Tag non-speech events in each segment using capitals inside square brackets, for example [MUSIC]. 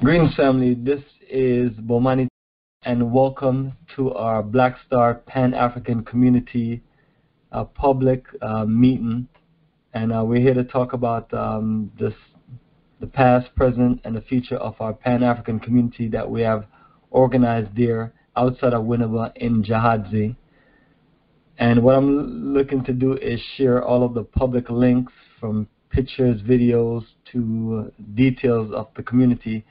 Greetings, family. This is Bomani, and welcome to our Black Star Pan African Community uh, public uh, meeting. And uh, we're here to talk about um, this, the past, present, and the future of our Pan African community that we have organized there outside of Winneba in Gyaahadze. And what I'm looking to do is share all of the public links from pictures, videos, to details of the community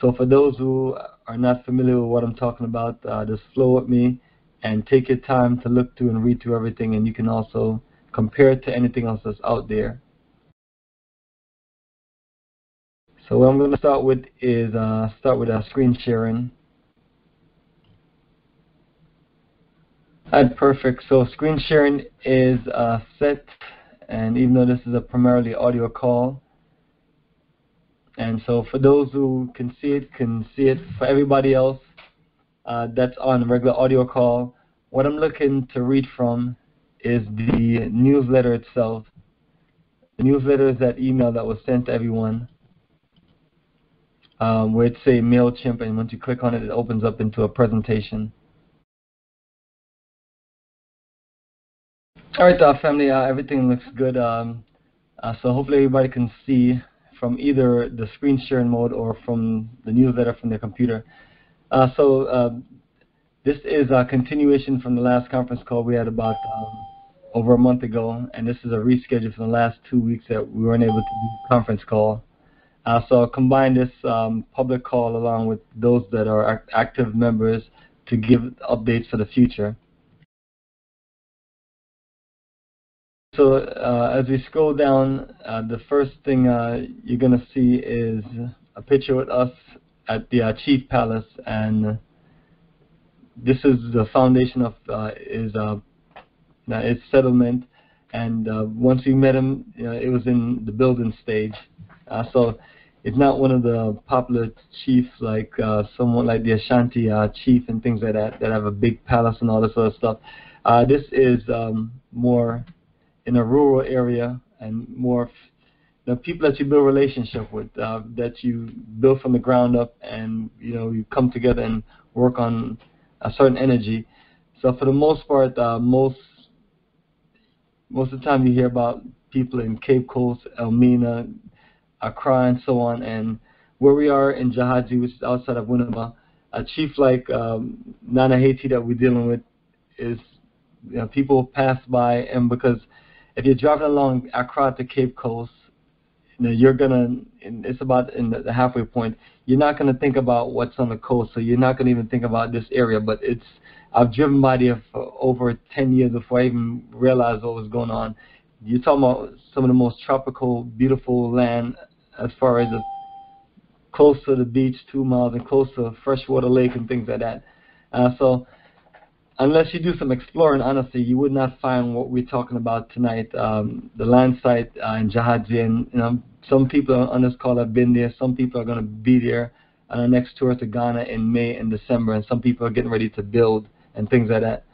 so for those who are not familiar with what I'm talking about, uh, just flow with me and take your time to look through and read through everything and you can also compare it to anything else that's out there. So what I'm going to start with is uh, start with our screen sharing. Alright, perfect. So screen sharing is uh, set and even though this is a primarily audio call, and so for those who can see it, can see it. For everybody else uh, that's on regular audio call, what I'm looking to read from is the newsletter itself. The newsletter is that email that was sent to everyone um, where it say MailChimp, and once you click on it, it opens up into a presentation. All right, uh, family, uh, everything looks good. Um, uh, so hopefully everybody can see from either the screen sharing mode or from the newsletter from their computer. Uh, so uh, this is a continuation from the last conference call we had about um, over a month ago, and this is a reschedule from the last two weeks that we weren't able to do conference call. Uh, so I'll combine this um, public call along with those that are act active members to give updates for the future. So uh, as we scroll down, uh, the first thing uh, you're going to see is a picture with us at the uh, Chief Palace, and this is the foundation of uh, is uh, its settlement. And once we met him, you know, it was in the building stage. so it's not one of the popular chiefs like someone like the Ashanti chief and things like that that have a big palace and all this other stuff. this is um, more in a rural area and more the people that you build relationship with, uh, that you build from the ground up, and you know you come together and work on a certain energy. So for the most part, uh, most most of the time you hear about people in Cape Coast, Elmina, Accra, and so on, and where we are in Gyaahadze, which is outside of Winneba, a chief like um, Nana Haiti that we're dealing with is you know, people pass by, and because if you're driving along Accra to Cape Coast, you know, you're gonna, it's about in the halfway point, you're not gonna think about what's on the coast, so you're not gonna even think about this area, but it's, I've driven by there for over 10 years before I even realized what was going on. You're talking about some of the most tropical, beautiful land as far as the, close to the beach, two miles, and close to a freshwater lake and things like that. Uh, so unless you do some exploring, honestly, you would not find what we're talking about tonight. Um, the land site uh, in Gyaahadze, and you know, some people on this call have been there. Some people are going to be there on our next tour to Ghana in May and December, and some people are getting ready to build and things like that.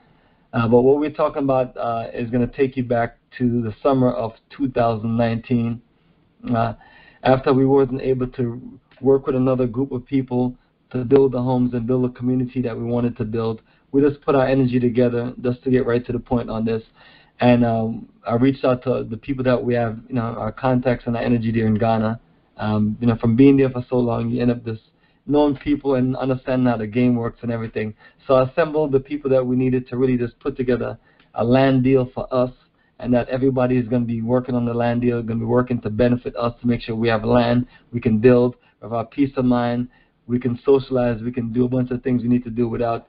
Uh, but what we're talking about uh, is going to take you back to the summer of 2019, uh, after we wasn't able to work with another group of people to build the homes and build a community that we wanted to build we just put our energy together just to get right to the point on this. And um, I reached out to the people that we have, you know, our contacts and our energy there in Ghana. Um, you know, from being there for so long, you end up just knowing people and understanding how the game works and everything. So I assembled the people that we needed to really just put together a land deal for us and that everybody is going to be working on the land deal, going to be working to benefit us to make sure we have land, we can build, have our peace of mind, we can socialize, we can do a bunch of things we need to do without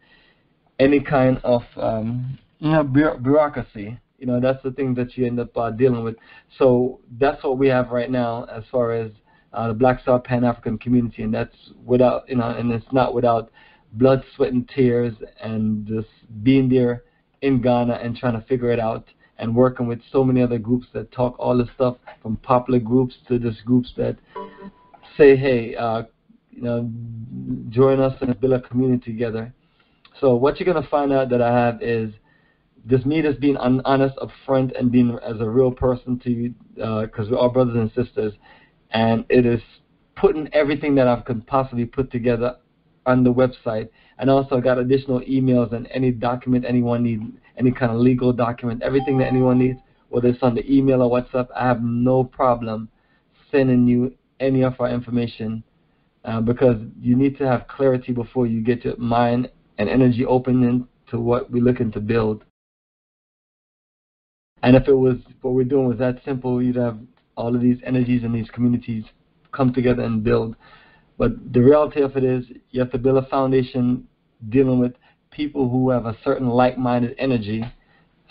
any kind of um, you know, bureaucracy. You know, that's the thing that you end up uh, dealing with. So that's what we have right now as far as uh, the Black Star Pan African community, and that's without, you know, and it's not without blood, sweat, and tears, and just being there in Ghana and trying to figure it out, and working with so many other groups that talk all this stuff, from popular groups to just groups that say, hey, uh, you know, join us and build a community together. So what you're going to find out that I have is just me just being honest upfront and being as a real person to you, because uh, we're all brothers and sisters, and it is putting everything that I could possibly put together on the website. And also I got additional emails and any document anyone needs, any kind of legal document, everything that anyone needs, whether it's on the email or WhatsApp, I have no problem sending you any of our information uh, because you need to have clarity before you get your mind and energy open into what we're looking to build. And if it was what we're doing was that simple, you'd have all of these energies and these communities come together and build. But the reality of it is you have to build a foundation dealing with people who have a certain like-minded energy.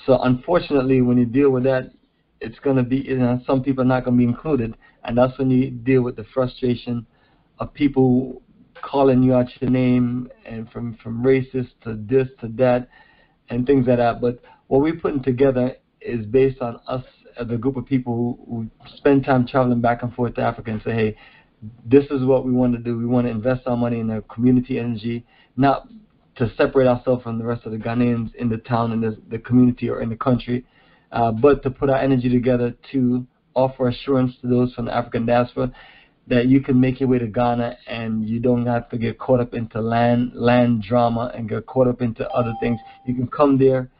So unfortunately, when you deal with that, it's going to be, you know, some people are not going to be included. And that's when you deal with the frustration of people calling you out your name and from, from racist to this to that and things like that. But what we're putting together is based on us as a group of people who, who spend time traveling back and forth to Africa and say, hey, this is what we want to do. We want to invest our money in the community energy, not to separate ourselves from the rest of the Ghanaians in the town, in the, the community, or in the country, uh, but to put our energy together to offer assurance to those from the African diaspora that you can make your way to Ghana and you don't have to get caught up into land land drama and get caught up into other things. You can come there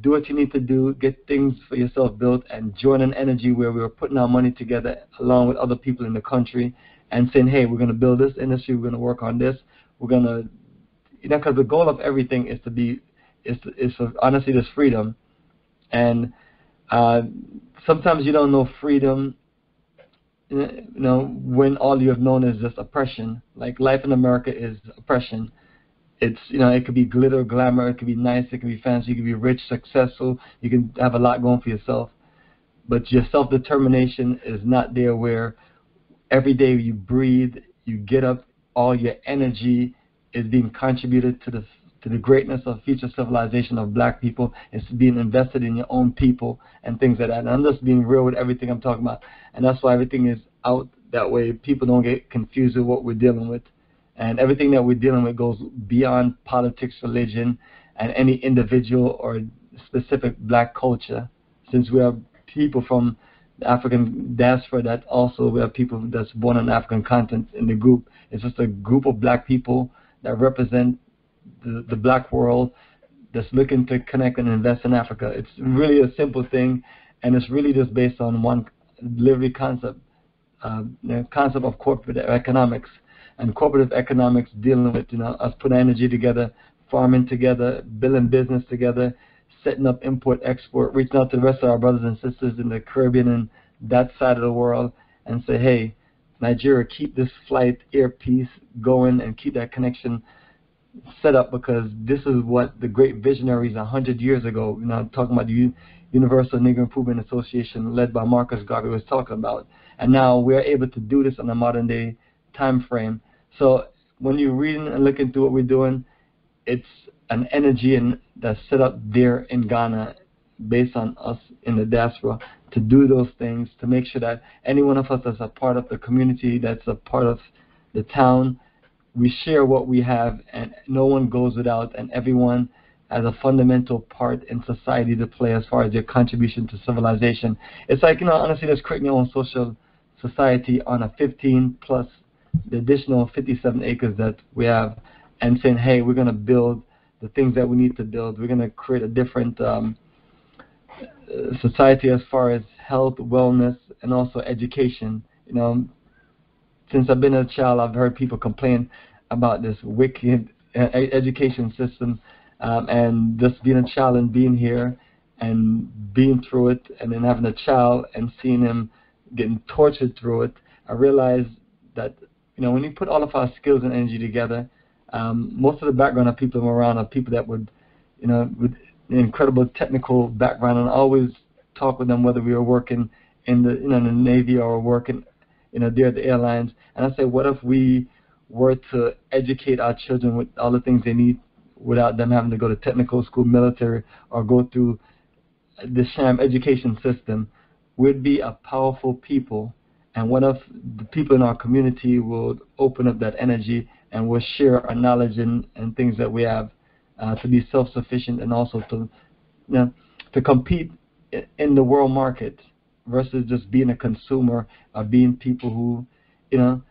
do what you need to do, get things for yourself built, and join an energy where we are putting our money together along with other people in the country and saying, hey, we're going to build this industry, we're going to work on this, we're going to, you know, because the goal of everything is to be, is, to, is honestly, this freedom. And uh, sometimes you don't know freedom, you know, when all you have known is just oppression. Like life in America is oppression it's you know it could be glitter, glamour, it could be nice, it could be fancy, you could be rich, successful, you can have a lot going for yourself, but your self determination is not there. Where every day you breathe, you get up, all your energy is being contributed to the to the greatness of future civilization of black people. It's being invested in your own people and things like that. And I'm just being real with everything I'm talking about, and that's why everything is out that way. People don't get confused with what we're dealing with. And everything that we're dealing with goes beyond politics, religion, and any individual or specific black culture. Since we are people from the African diaspora, that also we have people that's born on African continent in the group. It's just a group of black people that represent the, the black world that's looking to connect and invest in Africa. It's really a simple thing, and it's really just based on one literally concept, uh, the concept of corporate economics and cooperative economics dealing with you know us putting energy together, farming together, building business together, setting up import export, reaching out to the rest of our brothers and sisters in the Caribbean and that side of the world and say, hey, Nigeria, keep this flight Air Peace going and keep that connection set up because this is what the great visionaries a hundred years ago, you know, talking about the Universal Negro Improvement Association led by Marcus Garvey was talking about. And now we're able to do this on a modern day time frame. So when you're reading and looking through what we're doing, it's an energy and that's set up there in Ghana based on us in the diaspora to do those things, to make sure that any one of us that's a part of the community, that's a part of the town, we share what we have and no one goes without and everyone has a fundamental part in society to play as far as their contribution to civilization. It's like, you know, honestly, just creating your own social society on a 15 plus the additional 57 acres that we have and saying, hey, we're going to build the things that we need to build. We're going to create a different um, society as far as health, wellness, and also education. You know, since I've been a child, I've heard people complain about this wicked education system, um, and just being a child and being here and being through it, and then having a child and seeing him getting tortured through it, I realized that you know, when you put all of our skills and energy together, um, most of the background of people around are people that would, you know, with incredible technical background, and I always talk with them whether we were working in the, you know, in the Navy or working, you know, there at the airlines. And I say, what if we were to educate our children with all the things they need without them having to go to technical school, military, or go through the sham education system? We'd be a powerful people and what if the people in our community will open up that energy and will share our knowledge and, and things that we have uh, to be self-sufficient and also to, you know, to compete in the world market versus just being a consumer or being people who, you know,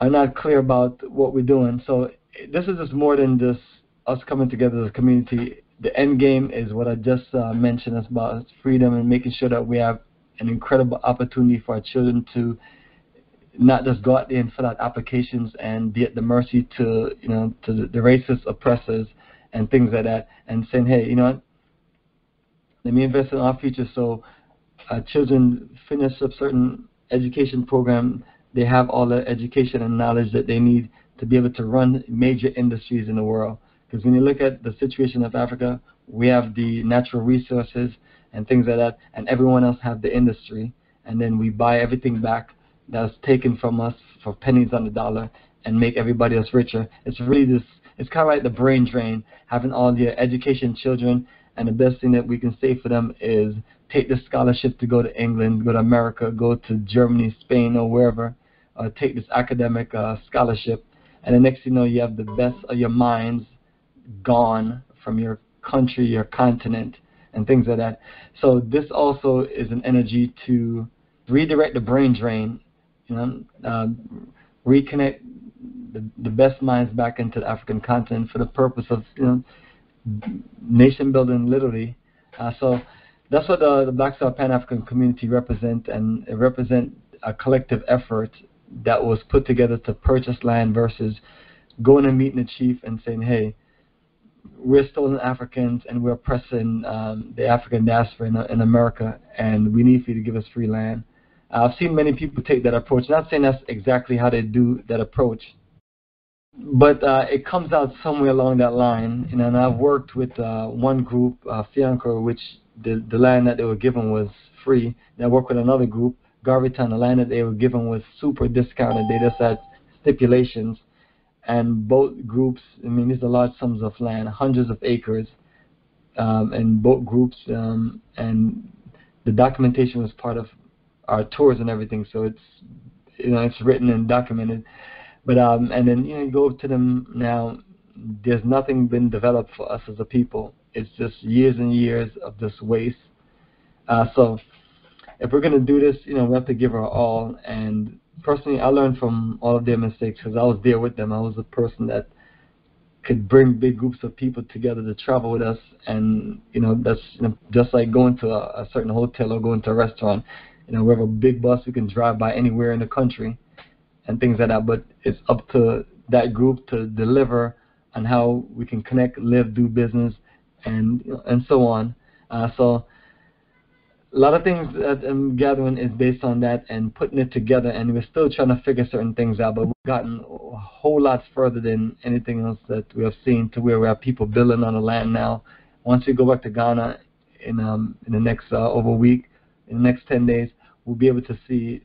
are not clear about what we're doing. So this is just more than just us coming together as a community. The end game is what I just uh, mentioned is about freedom and making sure that we have an incredible opportunity for our children to not just go out there and fill out applications and be at the mercy to you know to the, the racist oppressors and things like that, and saying, hey, you know what? Let me invest in our future so our children finish up certain education program. They have all the education and knowledge that they need to be able to run major industries in the world. Because when you look at the situation of Africa, we have the natural resources and things like that, and everyone else have the industry, and then we buy everything back that's taken from us for pennies on the dollar and make everybody else richer. It's really this. It's kind of like the brain drain, having all the education children, and the best thing that we can say for them is take the scholarship to go to England, go to America, go to Germany, Spain, or wherever. Uh, take this academic uh, scholarship, and the next thing you know, you have the best of your minds gone from your country, your continent, and things like that. So this also is an energy to redirect the brain drain, you know, uh, reconnect the, the best minds back into the African continent for the purpose of you know nation building, literally. Uh, so that's what the, the Black Star Pan African community represent, and represent a collective effort that was put together to purchase land versus going and meeting the chief and saying, hey, we're stolen Africans and we're oppressing um, the African diaspora in, in, America, and we need for you to give us free land. Uh, I've seen many people take that approach. Not saying that's exactly how they do that approach, but uh, it comes out somewhere along that line. And I've worked with uh, one group, uh, Fianco, which the, the land that they were given was free. And I worked with another group, Garveytown, the land that they were given was super discounted. They just had stipulations and both groups, I mean, these are large sums of land, hundreds of acres, um, and both groups, um, and the documentation was part of our tours and everything, so it's, you know, it's written and documented. But, um, and then, you know, you go to them now, there's nothing been developed for us as a people. It's just years and years of this waste. Uh, so if we're going to do this, you know, we have to give our all, and personally, I learned from all of their mistakes because I was there with them. I was the person that could bring big groups of people together to travel with us, and you know that's you know, just like going to a, a certain hotel or going to a restaurant. You know, we have a big bus we can drive by anywhere in the country, and things like that. But it's up to that group to deliver on how we can connect, live, do business, and and so on. Uh, so a lot of things that I'm gathering is based on that and putting it together, and we're still trying to figure certain things out, but we've gotten a whole lot further than anything else that we have seen to where we have people building on the land now. Once we go back to Ghana in um, in the next uh, over a week, in the next 10 days, we'll be able to see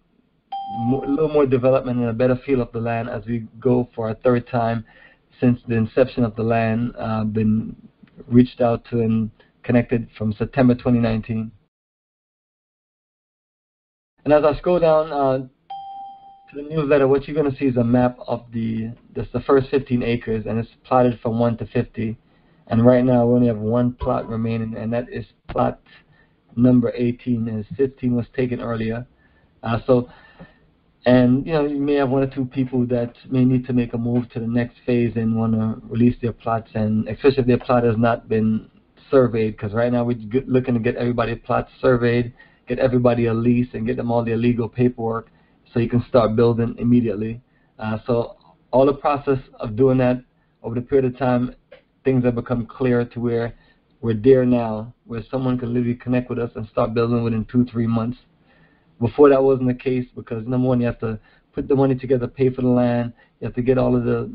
a little more development and a better feel of the land as we go for a third time since the inception of the land uh, been reached out to and connected from September 2019. And as I scroll down uh, to the newsletter, what you're going to see is a map of the just the first 15 acres, and it's plotted from 1 to 50. And right now we only have one plot remaining, and that is plot number 18, and 15 was taken earlier. Uh, so, and you know, you may have one or two people that may need to make a move to the next phase and want to release their plots, and especially if their plot has not been surveyed, because right now we're looking to get everybody's plots surveyed get everybody a lease and get them all their legal paperwork so you can start building immediately. Uh, so all the process of doing that over the period of time, things have become clear to where we're there now, where someone can literally connect with us and start building within two, three months. Before that wasn't the case because number one, you have to put the money together, pay for the land, you have to get all of the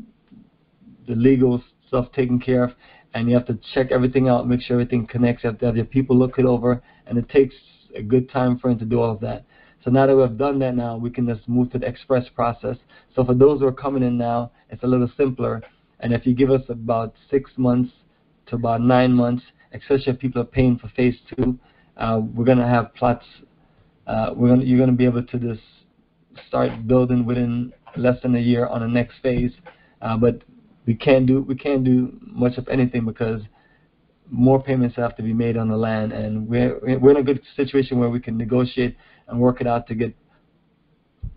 the legal stuff taken care of, and you have to check everything out, make sure everything connects. You have to have your people look it over, and it takes a good time frame to do all of that. So now that we've done that now, we can just move to the express process. So for those who are coming in now, it's a little simpler. And if you give us about six months to about nine months, especially if people are paying for phase two, uh, we're going to have plots. Uh, we're gonna, you're going to be able to just start building within less than a year on the next phase. Uh, but we can't do we can't do much of anything because more payments have to be made on the land, and we're we're in a good situation where we can negotiate and work it out to get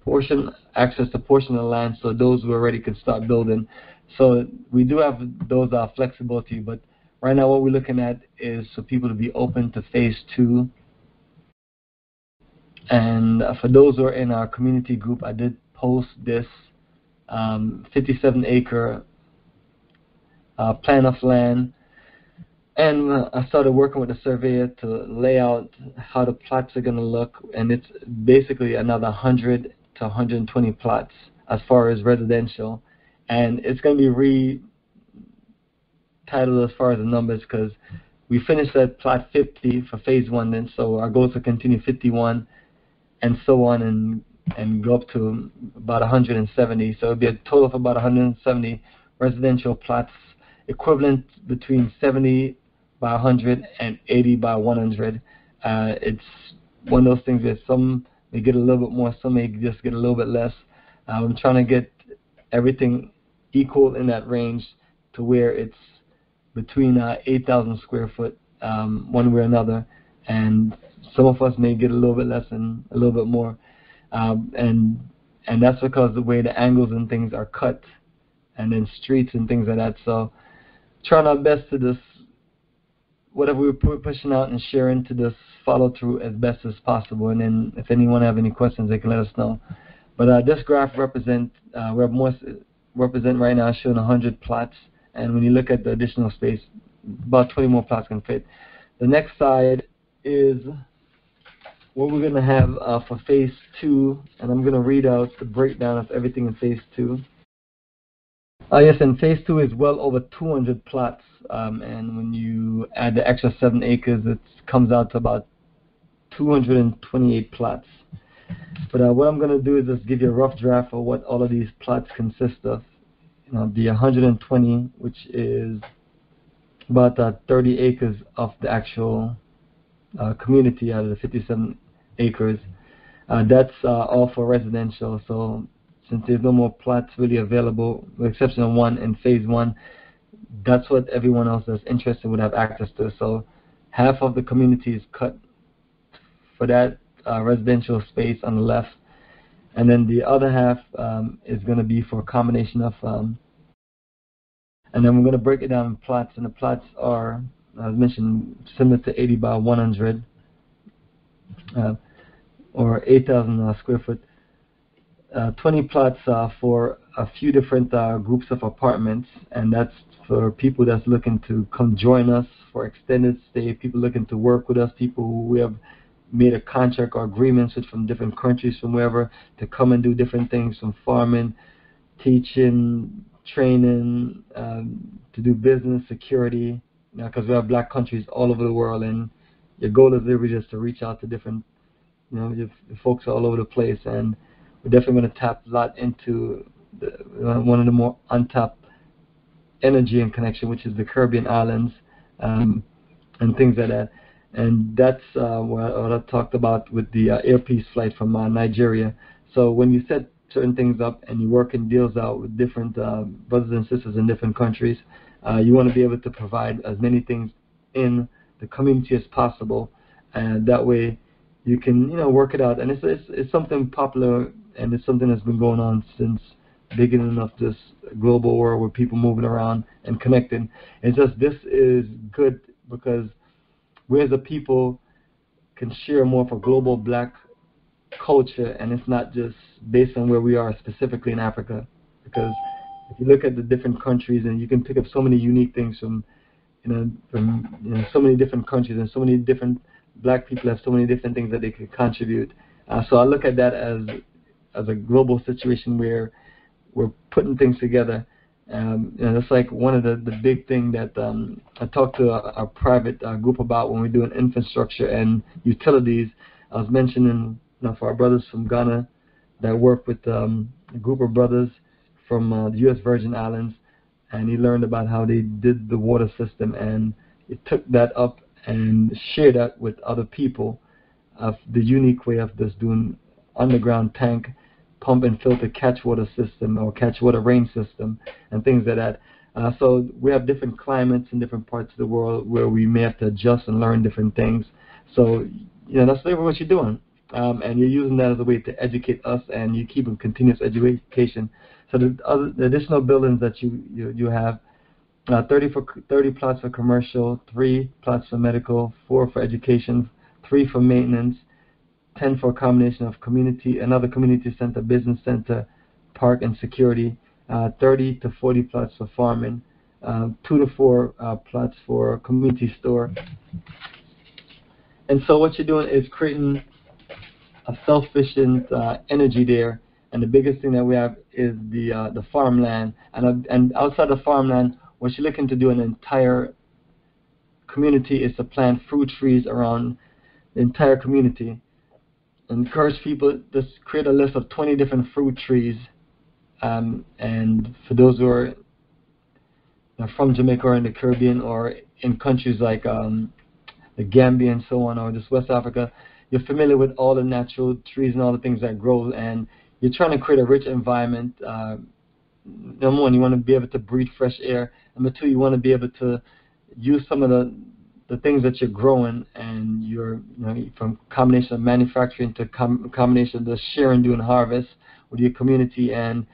portion access to portion of the land so those who already can start building. So we do have those uh, flexibility, but right now what we're looking at is for people to be open to phase two. And for those who are in our community group, I did post this um, 57 acre uh, plan of land. And uh, I started working with the surveyor to lay out how the plots are going to look, and it's basically another 100 to 120 plots as far as residential, and it's going to be retitled as far as the numbers because we finished at plot 50 for phase one, then. So our goal is to continue 51, and so on, and and go up to about 170. So it'd be a total of about 170 residential plots, equivalent between 70 by 100 and 80 by 100. Uh, it's one of those things that some may get a little bit more, some may just get a little bit less. Uh, I'm trying to get everything equal in that range to where it's between uh, 8,000 square foot um, one way or another, and some of us may get a little bit less and a little bit more, um, and and that's because the way the angles and things are cut, and then streets and things like that. So, trying our best to just whatever we're pushing out and sharing to just follow through as best as possible. And then if anyone have any questions, they can let us know. But uh, this graph represent uh, we have more represent right now showing 100 plots, and when you look at the additional space, about 20 more plots can fit. The next side is what we're going to have uh, for phase two, and I'm going to read out the breakdown of everything in phase two. Uh, yes, and phase two is well over 200 plots, um, and when you add the extra seven acres, it comes out to about 228 plots. But uh, what I'm going to do is just give you a rough draft of what all of these plots consist of. You know, the 120, which is about uh, 30 acres of the actual uh, community out of the 57 acres. Uh, that's uh, all for residential, so since there's no more plots really available, with exception of one in phase one, that's what everyone else that's interested would have access to. So half of the community is cut for that uh, residential space on the left, and then the other half um, is going to be for a combination of, um, and then we're going to break it down in plots, and the plots are, as mentioned, similar to 80 by 100, uh, or 8,000 uh, square foot uh, 20 plots uh, for a few different groups of apartments, and that's for people that's looking to come join us for extended stay, people looking to work with us, people who we have made a contract or agreements with from different countries, from wherever, to come and do different things from farming, teaching, training, um, to do business, security, because you know, we have black countries all over the world, and your goal is really just to reach out to different, you know, folks are all over the place, and we're definitely going to tap a lot into the, uh, one of the more untapped energy and connection, which is the Caribbean islands um, and things like that. And that's uh, what, what I talked about with the uh, Air Peace flight from uh, Nigeria. So when you set certain things up and you work in deals out with different uh, brothers and sisters in different countries, uh, you want to be able to provide as many things in the community as possible, and that way you can you know work it out. And it's it's, it's something popular and it's something that's been going on since beginning of this global world where people moving around and connecting. It's just this is good because we as a people can share more of a global black culture and it's not just based on where we are specifically in Africa. Because if you look at the different countries and you can pick up so many unique things from you know from you know, so many different countries and so many different black people have so many different things that they could contribute. Uh, so I look at that as as a global situation where we're putting things together. Um, and that's like one of the, the big thing that um, I talked to a, a private uh, group about when we're doing infrastructure and utilities. I was mentioning you know, for our brothers from Ghana that work with um, a group of brothers from uh, the U.S. Virgin Islands, and he learned about how they did the water system, and he took that up and share that with other people of the unique way of just doing underground tank pump and filter catch water system or catch water rain system and things like that. Uh, so we have different climates in different parts of the world where we may have to adjust and learn different things. So you know that's what you're doing. um, and you're using that as a way to educate us, and you keep in continuous education. So the, other, the additional buildings that you you, you have, uh, 30 for 30 plots for commercial, three plots for medical, four for education, three for maintenance, 10 for a combination of community, another community center, business center, park and security, uh, 30 to 40 plots for farming, uh, two to four uh, plots for community store. And so what you're doing is creating a self-sufficient uh, energy there. And the biggest thing that we have is the uh, the farmland. And uh, and outside the farmland, what you're looking to do in an entire community is to plant fruit trees around the entire community. Encourage people to create a list of 20 different fruit trees. Um, and for those who are from Jamaica or in the Caribbean or in countries like um, the Gambia and so on, or just West Africa, you're familiar with all the natural trees and all the things that grow, and you're trying to create a rich environment. Uh, number one, you want to be able to breathe fresh air. Number two, you want to be able to use some of the the things that you're growing and you're you know from combination of manufacturing to com- combination of the sharing doing harvest with your community and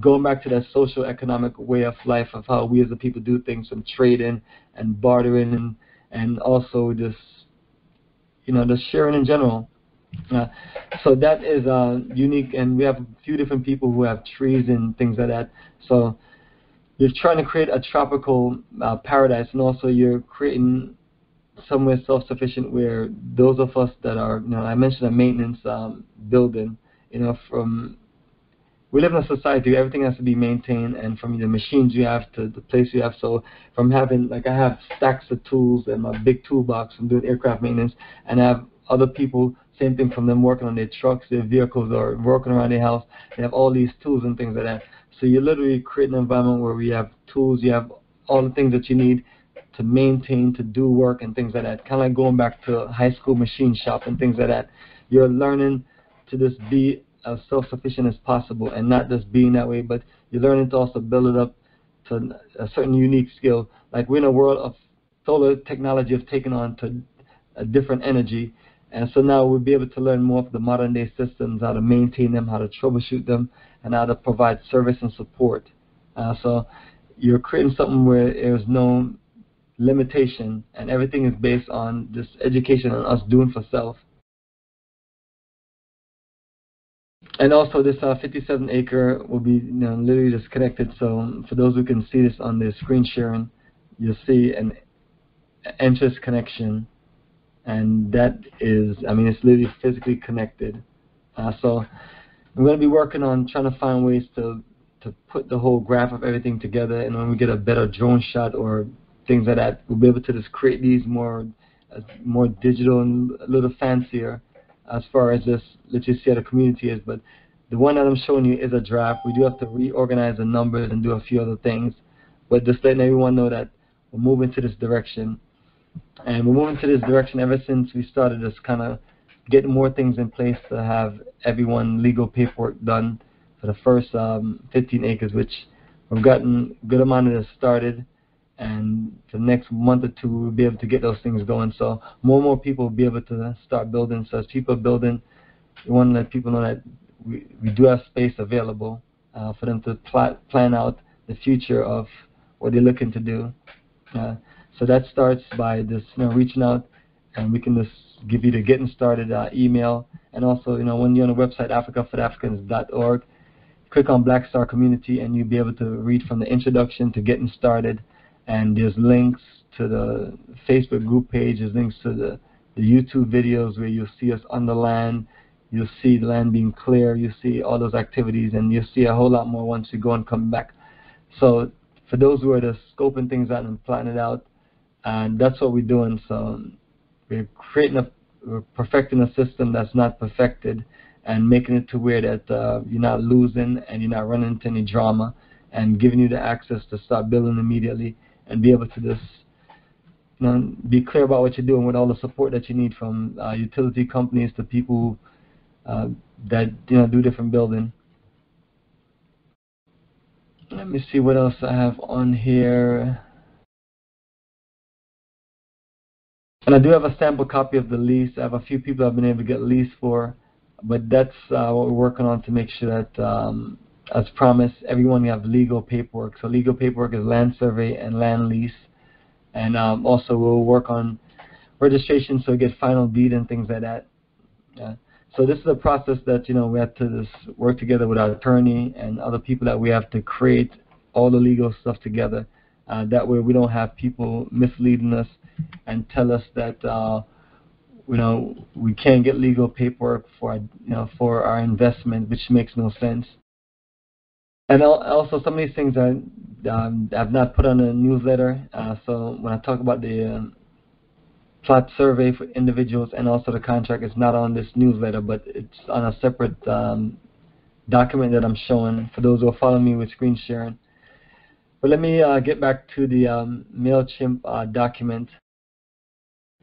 going back to that social economic way of life of how we as a people do things from trading and bartering and and also just you know, the sharing in general. Uh, so that is uh, unique, and we have a few different people who have trees and things like that. So you're trying to create a tropical uh, paradise, and also you're creating somewhere self-sufficient where those of us that are, you know, I mentioned a maintenance um, building, you know, from we live in a society where everything has to be maintained, and from the machines you have to the place you have. So from having like I have stacks of tools and my big toolbox from doing aircraft maintenance, and I have other people same thing from them working on their trucks, their vehicles, or working around their house. They have all these tools and things like that. So you literally create an environment where we have tools, you have all the things that you need to maintain, to do work and things like that. Kind of like going back to high school machine shop and things like that. You're learning to just be as self-sufficient as possible and not just being that way, but you're learning to also build it up to a certain unique skill. Like we're in a world of solar technology of taking on to a different energy. And so now we'll be able to learn more of the modern day systems, how to maintain them, how to troubleshoot them, and how to provide service and support. Uh, so you're creating something where there's no limitation and everything is based on this education and us doing for self. and also this uh, 57 acre will be you know, literally disconnected. So for those who can see this on the screen sharing, you'll see an entrance connection, and that is, I mean, it's literally physically connected. Uh, so we're going to be working on trying to find ways to to put the whole graph of everything together, and when we get a better drone shot or things like that, we'll be able to just create these more uh, more digital and a little fancier as far as this, let's just see how the community is. But the one that I'm showing you is a draft. We do have to reorganize the numbers and do a few other things. But just letting everyone know that we're moving to this direction. And we're moving to this direction ever since we started this kind of getting more things in place to have everyone legal paperwork done for the first um, 15 acres, which we've gotten good amount of this started and the next month or two we'll be able to get those things going. So more and more people will be able to start building. So as people are building, we want to let people know that we, we do have space available uh, for them to pl plan out the future of what they're looking to do. Uh, so that starts by just you know reaching out, and we can just give you the getting started uh, email, and also you know when you're on the website africafortheafricans.org, click on Black Star Community, and you'll be able to read from the introduction to getting started and there's links to the Facebook group page, there's links to the, the YouTube videos where you'll see us on the land, you'll see the land being clear, you'll see all those activities, and you'll see a whole lot more once you go and come back. So for those who are just scoping things out and planning it out, and that's what we're doing. So we're creating a, perfecting a system that's not perfected, and making it to where that uh, you're not losing and you're not running into any drama, and giving you the access to start building immediately and be able to just you know, be clear about what you're doing with all the support that you need from uh, utility companies to people uh, that you know do different building. Let me see what else I have on here. And I do have a sample copy of the lease. I have a few people I've been able to get lease for, but that's uh, what we're working on to make sure that, um, as promised, everyone have legal paperwork. So legal paperwork is land survey and land lease, and um, also we'll work on registration so we get final deed and things like that. Yeah. So this is a process that you know we have to just work together with our attorney and other people that we have to create all the legal stuff together. Uh, that way we don't have people misleading us and tell us that uh, you know we can't get legal paperwork for you know for our investment, which makes no sense. And also some of these things I um, I've not put on a newsletter. Uh, so when I talk about the um, plot survey for individuals and also the contract is not on this newsletter, but it's on a separate um, document that I'm showing for those who are following me with screen sharing. But let me uh, get back to the um, MailChimp uh, document.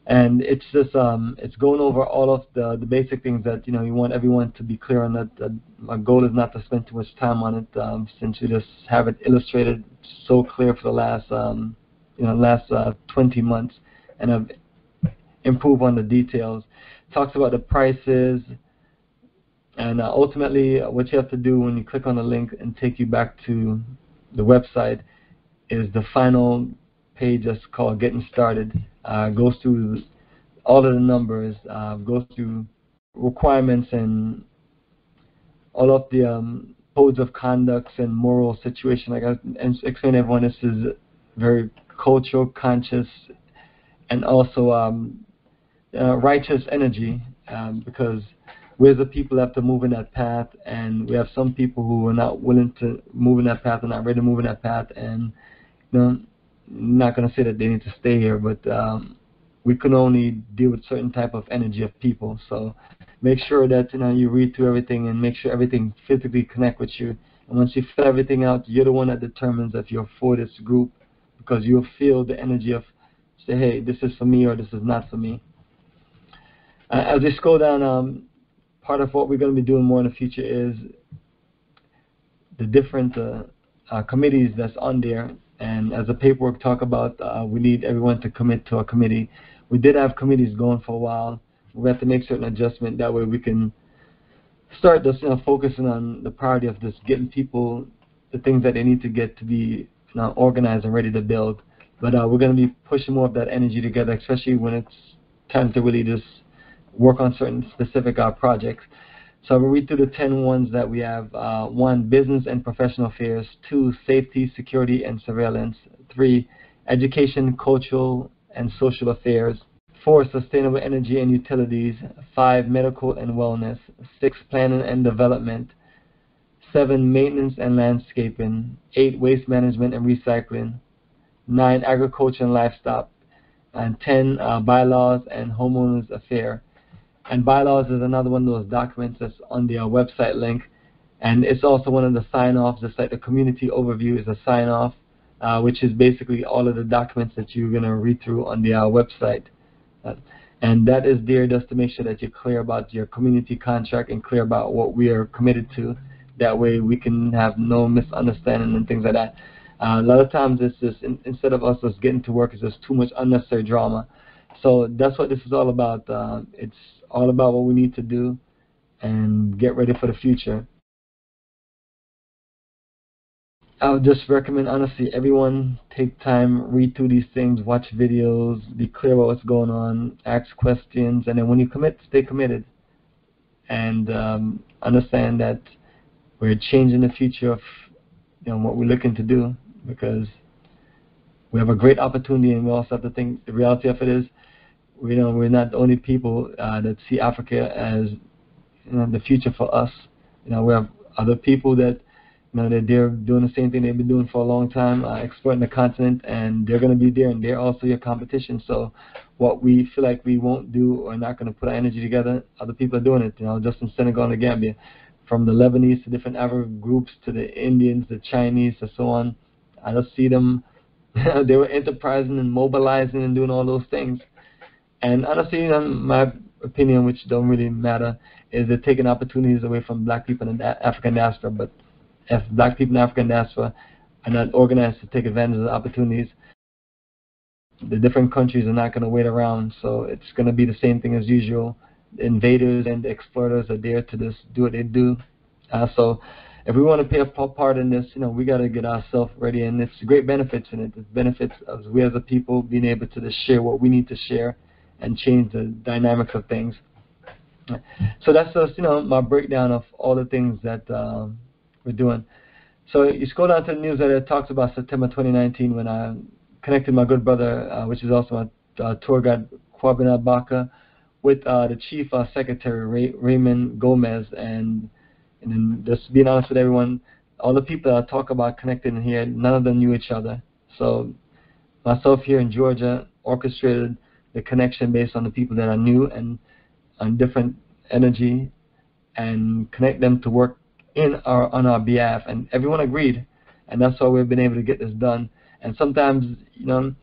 And it's just um, it's going over all of the, the basic things that you know you want everyone to be clear on. That, that my goal is not to spend too much time on it, um, since we just have it illustrated so clear for the last um, you know last uh, 20 months, and I've improve on the details. Talks about the prices, and uh, ultimately what you have to do when you click on the link and take you back to the website is the final page that's called Getting Started. Uh, goes through all of the numbers, uh, goes through requirements and all of the um, codes of conducts and moral situation. Like I explained to everyone, this is very cultural conscious and also um, uh, righteous energy um, because we're the people that have to move in that path, and we have some people who are not willing to move in that path and not ready to move in that path, and you know, not going to say that they need to stay here, but um, we can only deal with certain type of energy of people. So make sure that you know you read through everything and make sure everything physically connect with you. And once you fill everything out, you're the one that determines if you're for this group because you'll feel the energy of say, hey, this is for me or this is not for me. Uh, as we scroll down, um, part of what we're going to be doing more in the future is the different uh, uh, committees that's on there. And as the paperwork talk about, uh, we need everyone to commit to a committee. We did have committees going for a while. We have to make certain adjustment. That way we can start just you know, focusing on the priority of just getting people the things that they need to get to be you know, organized and ready to build. But uh, we're going to be pushing more of that energy together, especially when it's time to really just work on certain specific uh, projects. So we'll read through the 10 ones that we have. Uh, one, business and professional affairs. Two, safety, security, and surveillance. Three, education, cultural, and social affairs. Four, sustainable energy and utilities. Five, medical and wellness. Six, planning and development. Seven, maintenance and landscaping. Eight, waste management and recycling. Nine, agriculture and livestock. And 10, uh, bylaws and homeowners affair. And bylaws is another one of those documents that's on the website link. And it's also one of the sign-offs, just like the community overview is a sign-off, uh, which is basically all of the documents that you're going to read through on the uh, website. Uh, and that is there just to make sure that you're clear about your community contract and clear about what we are committed to. That way we can have no misunderstanding and things like that. Uh, a lot of times it's just, in, instead of us just getting to work, it's just too much unnecessary drama. So that's what this is all about. Uh, it's all about what we need to do and get ready for the future. I would just recommend, honestly, everyone take time, read through these things, watch videos, be clear about what's going on, ask questions, and then when you commit, stay committed. And um, understand that we're changing the future of you know, what we're looking to do because we have a great opportunity and we also have to think the reality of it is we know we're not the only people uh, that see Africa as you know, the future for us. You know, we have other people that you know they're doing the same thing they've been doing for a long time, uh, exploiting the continent, and they're going to be there, and they're also your competition. So, what we feel like we won't do or not going to put our energy together, other people are doing it. You know, just in Senegal and the Gambia, from the Lebanese to different Arab groups to the Indians, the Chinese, and so on. I just see them. [LAUGHS] they were enterprising and mobilizing and doing all those things and honestly, in my opinion, which don't really matter, is they're taking opportunities away from black people in the African diaspora. But if black people in African diaspora are not organized to take advantage of the opportunities, the different countries are not going to wait around, so it's going to be the same thing as usual. The invaders and the exploiters are there to just do what they do. Uh, so if we want to play a part in this, you know, we got to get ourselves ready, and it's great benefits in it. The benefits of we as a people being able to just share what we need to share and change the dynamics of things. So that's just, you know, my breakdown of all the things that um, we're doing. So you scroll down to the newsletter. It talks about September 2019 when I connected my good brother, uh, which is also my uh, tour guide, Kwabena Baka, with uh, the chief uh, secretary, Ray- Raymond Gomez, and and just being honest with everyone, all the people that I talk about connected in here, none of them knew each other. So myself here in Georgia orchestrated the connection based on the people that I knew and on different energy and connect them to work in our on our behalf. And everyone agreed. And that's why we've been able to get this done. And sometimes you know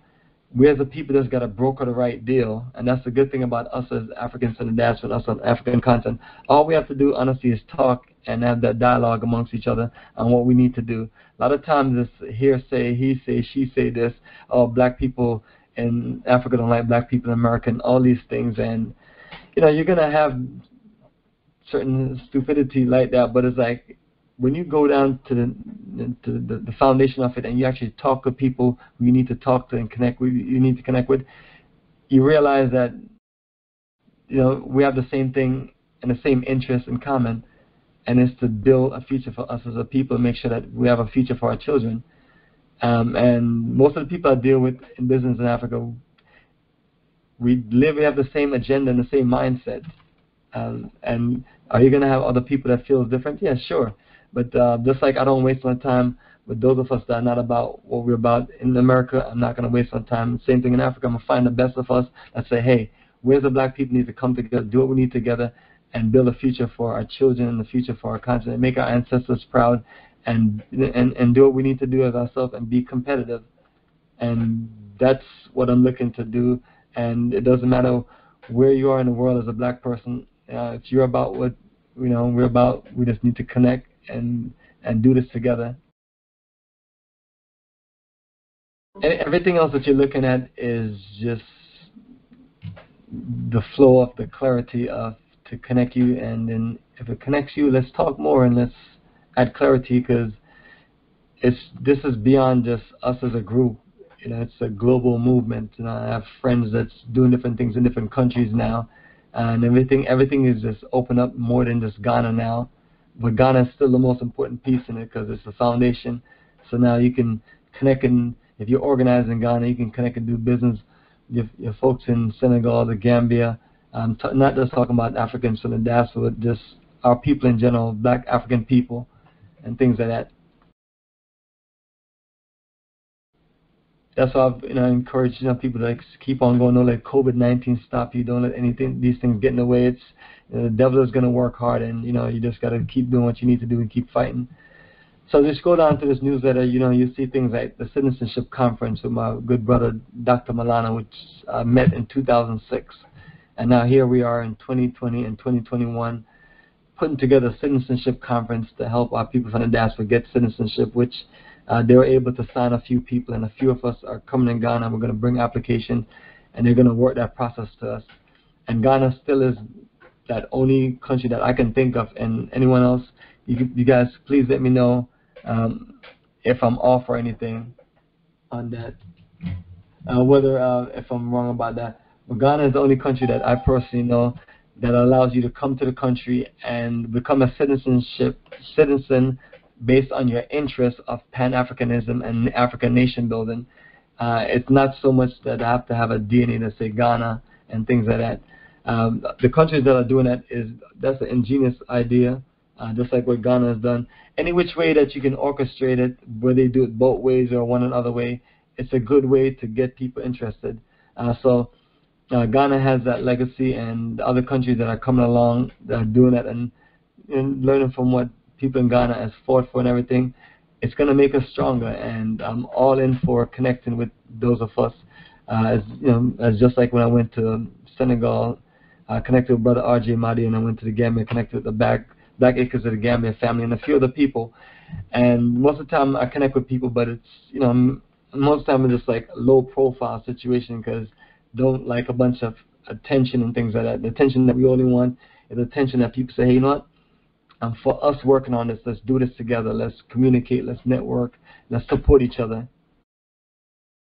we're the people that's got to broker the right deal, and that's the good thing about us as Africans in the diaspora, us on African content. All we have to do, honestly, is talk and have that dialogue amongst each other on what we need to do. A lot of times it's hearsay, he say, she say this, oh, black people in Africa don't like black people in America, and all these things, and you know, you're gonna have certain stupidity like that, but it's like when you go down to the to the, the foundation of it and you actually talk to people who you need to talk to and connect with, you need to connect with, you realize that you know we have the same thing and the same interest in common, and it's to build a future for us as a people, and make sure that we have a future for our children. Um, and most of the people I deal with in business in Africa, we live, we have the same agenda and the same mindset. Um, and are you going to have other people that feel different? Yeah, sure. But uh, just like I don't waste my time with those of us that are not about what we're about in America, I'm not going to waste my time. Same thing in Africa. I'm going to find the best of us and say, hey, where's the black people need to come together, do what we need together, and build a future for our children and the future for our continent, make our ancestors proud, and and and do what we need to do as ourselves and be competitive. And that's what I'm looking to do. And it doesn't matter where you are in the world as a black person. Uh, if you're about what you know we're about, we just need to connect and and do this together. And everything else that you're looking at is just the flow of the clarity of to connect you and then if it connects you let's talk more and let's add clarity because it's this is beyond just us as a group you know it's a global movement and I have friends that's doing different things in different countries now and everything everything is just open up more than just Ghana now but Ghana is still the most important piece in it because it's the foundation. So now you can connect and if you're organized in Ghana, you can connect and do business. Your, your folks in Senegal, the Gambia, not just talking about the diaspora, but just our people in general, Black African people, and things like that. that's why I've you know encouraged you know people to like keep on going. Don't let COVID nineteen stop you. Don't let anything these things get in the way. It's you know, the devil is going to work hard, and you know you just got to keep doing what you need to do and keep fighting. So just go down to this newsletter. You know you see things like the citizenship conference with my good brother Dr. Malana, which I met in 2006, and now here we are in 2020 and 2021 putting together a citizenship conference to help our people from the diaspora get citizenship, which uh, they were able to sign a few people, and a few of us are coming in Ghana. We're going to bring application, and they're going to work that process to us. And Ghana still is that only country that I can think of, and anyone else, you, you guys, please let me know um, if I'm off or anything on that. Uh, whether uh, if I'm wrong about that. But Ghana is the only country that I personally know that allows you to come to the country and become a citizenship citizen based on your interest of Pan-Africanism and African nation building. Uh, it's not so much that I have to have a DNA to say Ghana and things like that. Um, the countries that are doing that is that's an ingenious idea, uh, just like what Ghana has done. Any which way that you can orchestrate it, whether they do it both ways or one another way, it's a good way to get people interested. Uh, so uh, Ghana has that legacy, and other countries that are coming along that are doing that and, and learning from what people in Ghana has fought for and everything, it's going to make us stronger. And I'm all in for connecting with those of us. Uh, as you know, as just like when I went to Senegal, I connected with Brother R.J. Mahdi, and I went to the Gambia, connected with the back Black Acres of the Gambia family and a few other people. And most of the time, I connect with people, but it's you know most of the time it's just like low profile situation because don't like a bunch of attention and things like that. The attention that we only want is attention that people say, hey, you know what? Um, for us working on this, let's do this together. Let's communicate. Let's network. Let's support each other.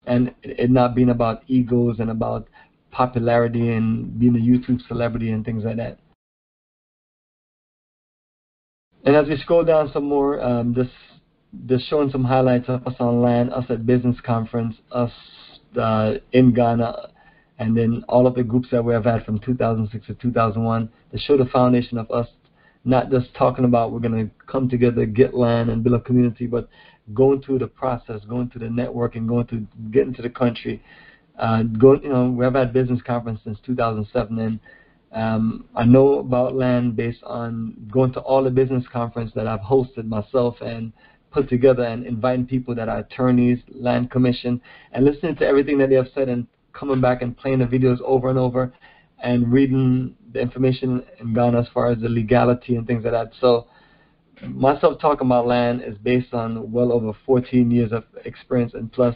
And it not being about egos and about popularity and being a YouTube celebrity and things like that. And as we scroll down some more, um, this just showing some highlights of us online, us at business conference, us uh, in Ghana, and then all of the groups that we have had from 2006 to 2001 to show the foundation of us not just talking about we're going to come together, get land, and build a community, but going through the process, going through the network, and going to get into the country. Uh, go, you know, we have had business conference since 2007, and um, I know about land based on going to all the business conference that I've hosted myself and put together and inviting people that are attorneys, land commission, and listening to everything that they have said and coming back and playing the videos over and over and reading the information in Ghana as far as the legality and things like that. So myself talking about land is based on well over 14 years of experience and plus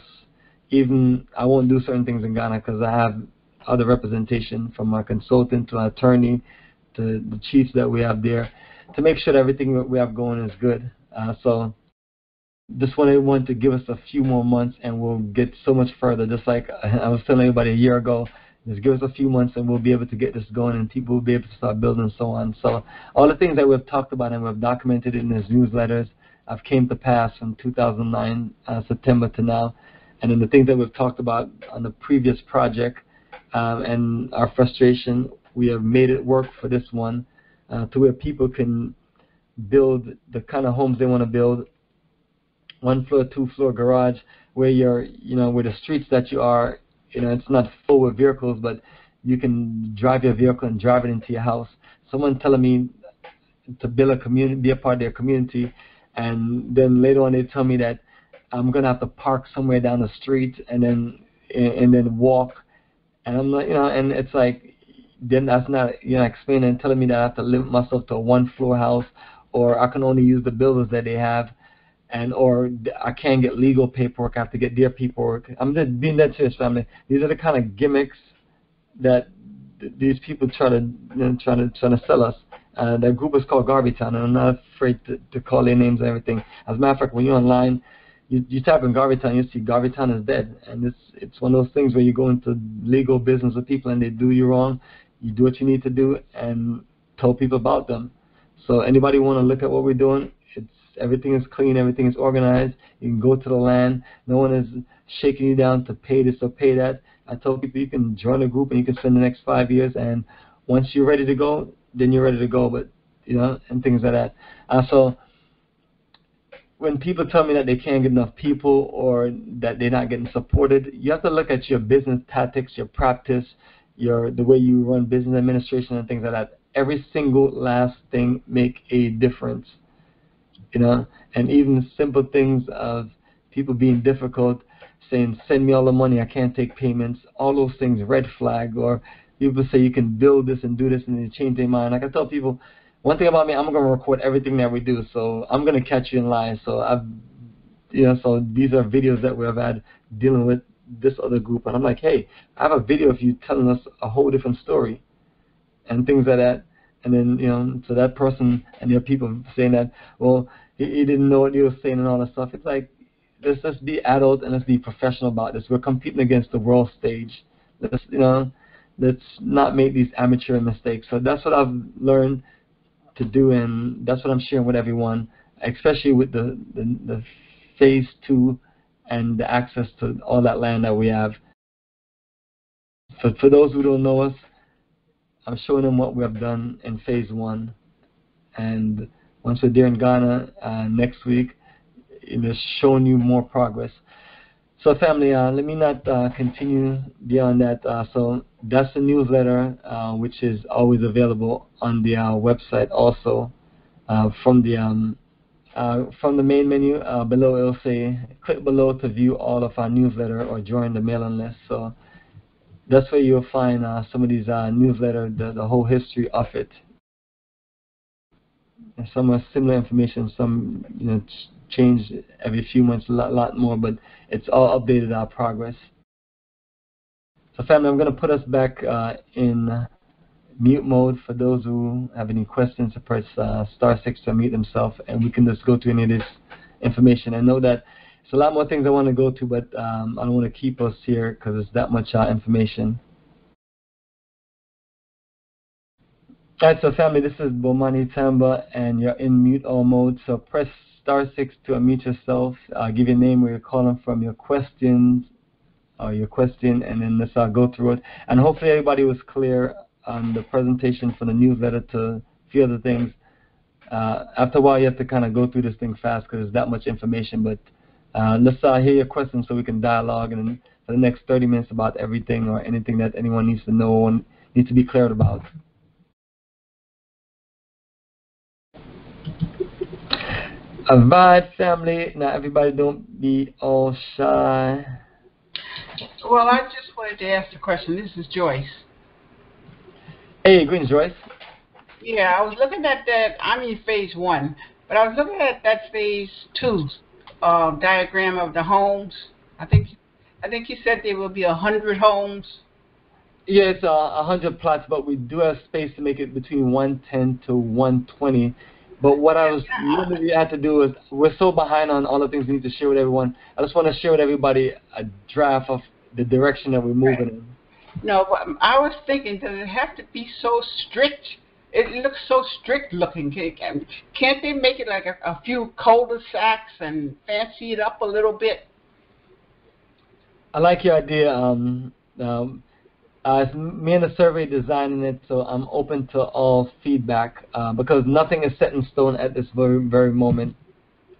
even I won't do certain things in Ghana because I have other representation from my consultant to our attorney to the chiefs that we have there to make sure that everything that we have going is good. Uh, so just want want to give us a few more months and we'll get so much further. Just like [LAUGHS] I was telling everybody a year ago, just give us a few months and we'll be able to get this going and people will be able to start building and so on. So all the things that we've talked about and we've documented in these newsletters have came to pass from 2009 uh, September to now. And then the things that we've talked about on the previous project um, and our frustration, we have made it work for this one uh, to where people can build the kind of homes they want to build one floor, two floor garage where you're, you know, where the streets that you are, you know, it's not full with vehicles, but you can drive your vehicle and drive it into your house. Someone telling me to build a community, be a part of their community, and then later on they tell me that I'm gonna have to park somewhere down the street and then and then walk, and I'm like, you know, and it's like then that's not you know explaining and telling me that I have to limit myself to a one floor house or I can only use the buildings that they have and or I can't get legal paperwork. I have to get their paperwork. I'm just being that serious, family. These are the kind of gimmicks that th- these people try to you know, try to try to sell us. Uh, that group is called Garveytown, and I'm not afraid to, to call their names and everything. As a matter of fact, when you're online, you, you type in Garveytown, you see Garveytown is dead, and it's it's one of those things where you go into legal business with people and they do you wrong. You do what you need to do and tell people about them. So anybody want to look at what we're doing? Everything is clean, everything is organized. You can go to the land. No one is shaking you down to pay this or pay that. I tell people you can join a group and you can spend the next five years, and once you're ready to go, then you're ready to go. But you know, and things like that. Uh, so when people tell me that they can't get enough people or that they're not getting supported, you have to look at your business tactics, your practice, your the way you run business administration and things like that. Every single last thing make a difference you know, and even simple things of people being difficult, saying, send me all the money, I can't take payments, all those things, red flag, or people say you can build this and do this and they change their mind. Like I tell people, one thing about me, I'm going to record everything that we do, so I'm going to catch you in line. So I've, you know, so these are videos that we have had dealing with this other group, and I'm like, hey, I have a video of you telling us a whole different story, and things like that. And then, you know, so that person and there are people saying that, well, he, he didn't know what he was saying and all that stuff. It's like, let's just be adult and let's be professional about this. We're competing against the world stage. Let's, you know, let's not make these amateur mistakes. So that's what I've learned to do, and that's what I'm sharing with everyone, especially with the, the, the phase two and the access to all that land that we have. So for those who don't know us, I'm showing them what we have done in phase one. And once we're there in Ghana uh, next week, it is showing you more progress. So family, uh, let me not uh, continue beyond that. Uh, so that's the newsletter, uh, which is always available on the uh, website also. from the um, from the main menu below, it'll say click below to view all of our newsletter or join the mailing list. So that's where you'll find uh, some of these uh, newsletter, the, the whole history of it. Some are similar information, some you know change every few months, a lot, lot more, but it's all updated our progress. So family, I'm going to put us back uh, in mute mode for those who have any questions to press uh, star six to mute themselves and we can just go to any of this information. I know that it's a lot more things I want to go to, but um, I don't want to keep us here because there's that much uh, information. All right, so family, this is Bomani Tyehimba, and you're in mute all mode. So press star six to unmute yourself. Uh, give your name, where you're calling from, your questions, or your question, and then let's uh, go through it. And hopefully everybody was clear on the presentation for the newsletter to a few other things. Uh, after a while, you have to kind of go through this thing fast because there's that much information. But uh, let's uh, hear your questions so we can dialogue and for the next 30 minutes about everything or anything that anyone needs to know and needs to be cleared about. Alright, family. Now, everybody don't be all shy. Well, I just wanted to ask a question. This is Joyce. Hey, greetings, Joyce. Yeah, I was looking at that. I'm in phase one, but I was looking at that phase two uh, diagram of the homes. I think, I think you said there will be a hundred homes. Yes, yeah, uh, a hundred plots, but we do have space to make it between 110 to 120 but what I was literally had to do is we're so behind on all the things we need to share with everyone. I just want to share with everybody a draft of the direction that we're moving right. in. No, but I was thinking, does it have to be so strict? It looks so strict looking. Can't they make it like a, a few cul-de-sacs and fancy it up a little bit? I like your idea. Um, um, uh, it's me and the survey designing it, so I'm open to all feedback uh, because nothing is set in stone at this very very moment.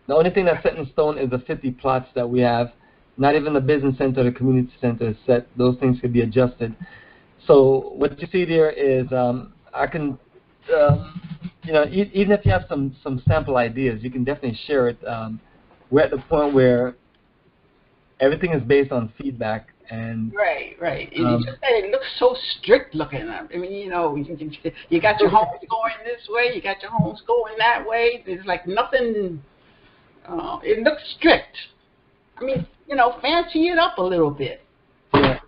The only thing that's set in stone is the 50 plots that we have. Not even the business center, the community center is set. Those things could be adjusted. So what you see there is um, I can, um, you know, e even if you have some some sample ideas, you can definitely share it. Um, we're at the point where everything is based on feedback and right, right. Um, just, it looks so strict looking. I mean, you know, you, you got your homes going this way, you got your homes going that way. There's like nothing. Uh, it looks strict. I mean, you know, fancy it up a little bit. Yeah,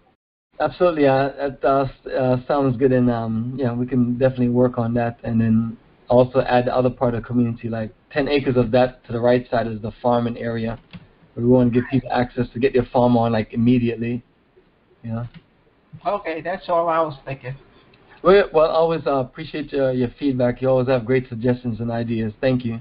absolutely. Uh, that uh, uh, sounds good, and um, yeah, we can definitely work on that, and then also add the other part of the community, like 10 acres of that to the right side is the farming area. We want to give people access to get their farm on like immediately. Yeah. Okay, that's all I was thinking. Well, well always uh, appreciate uh, your feedback. You always have great suggestions and ideas. Thank you.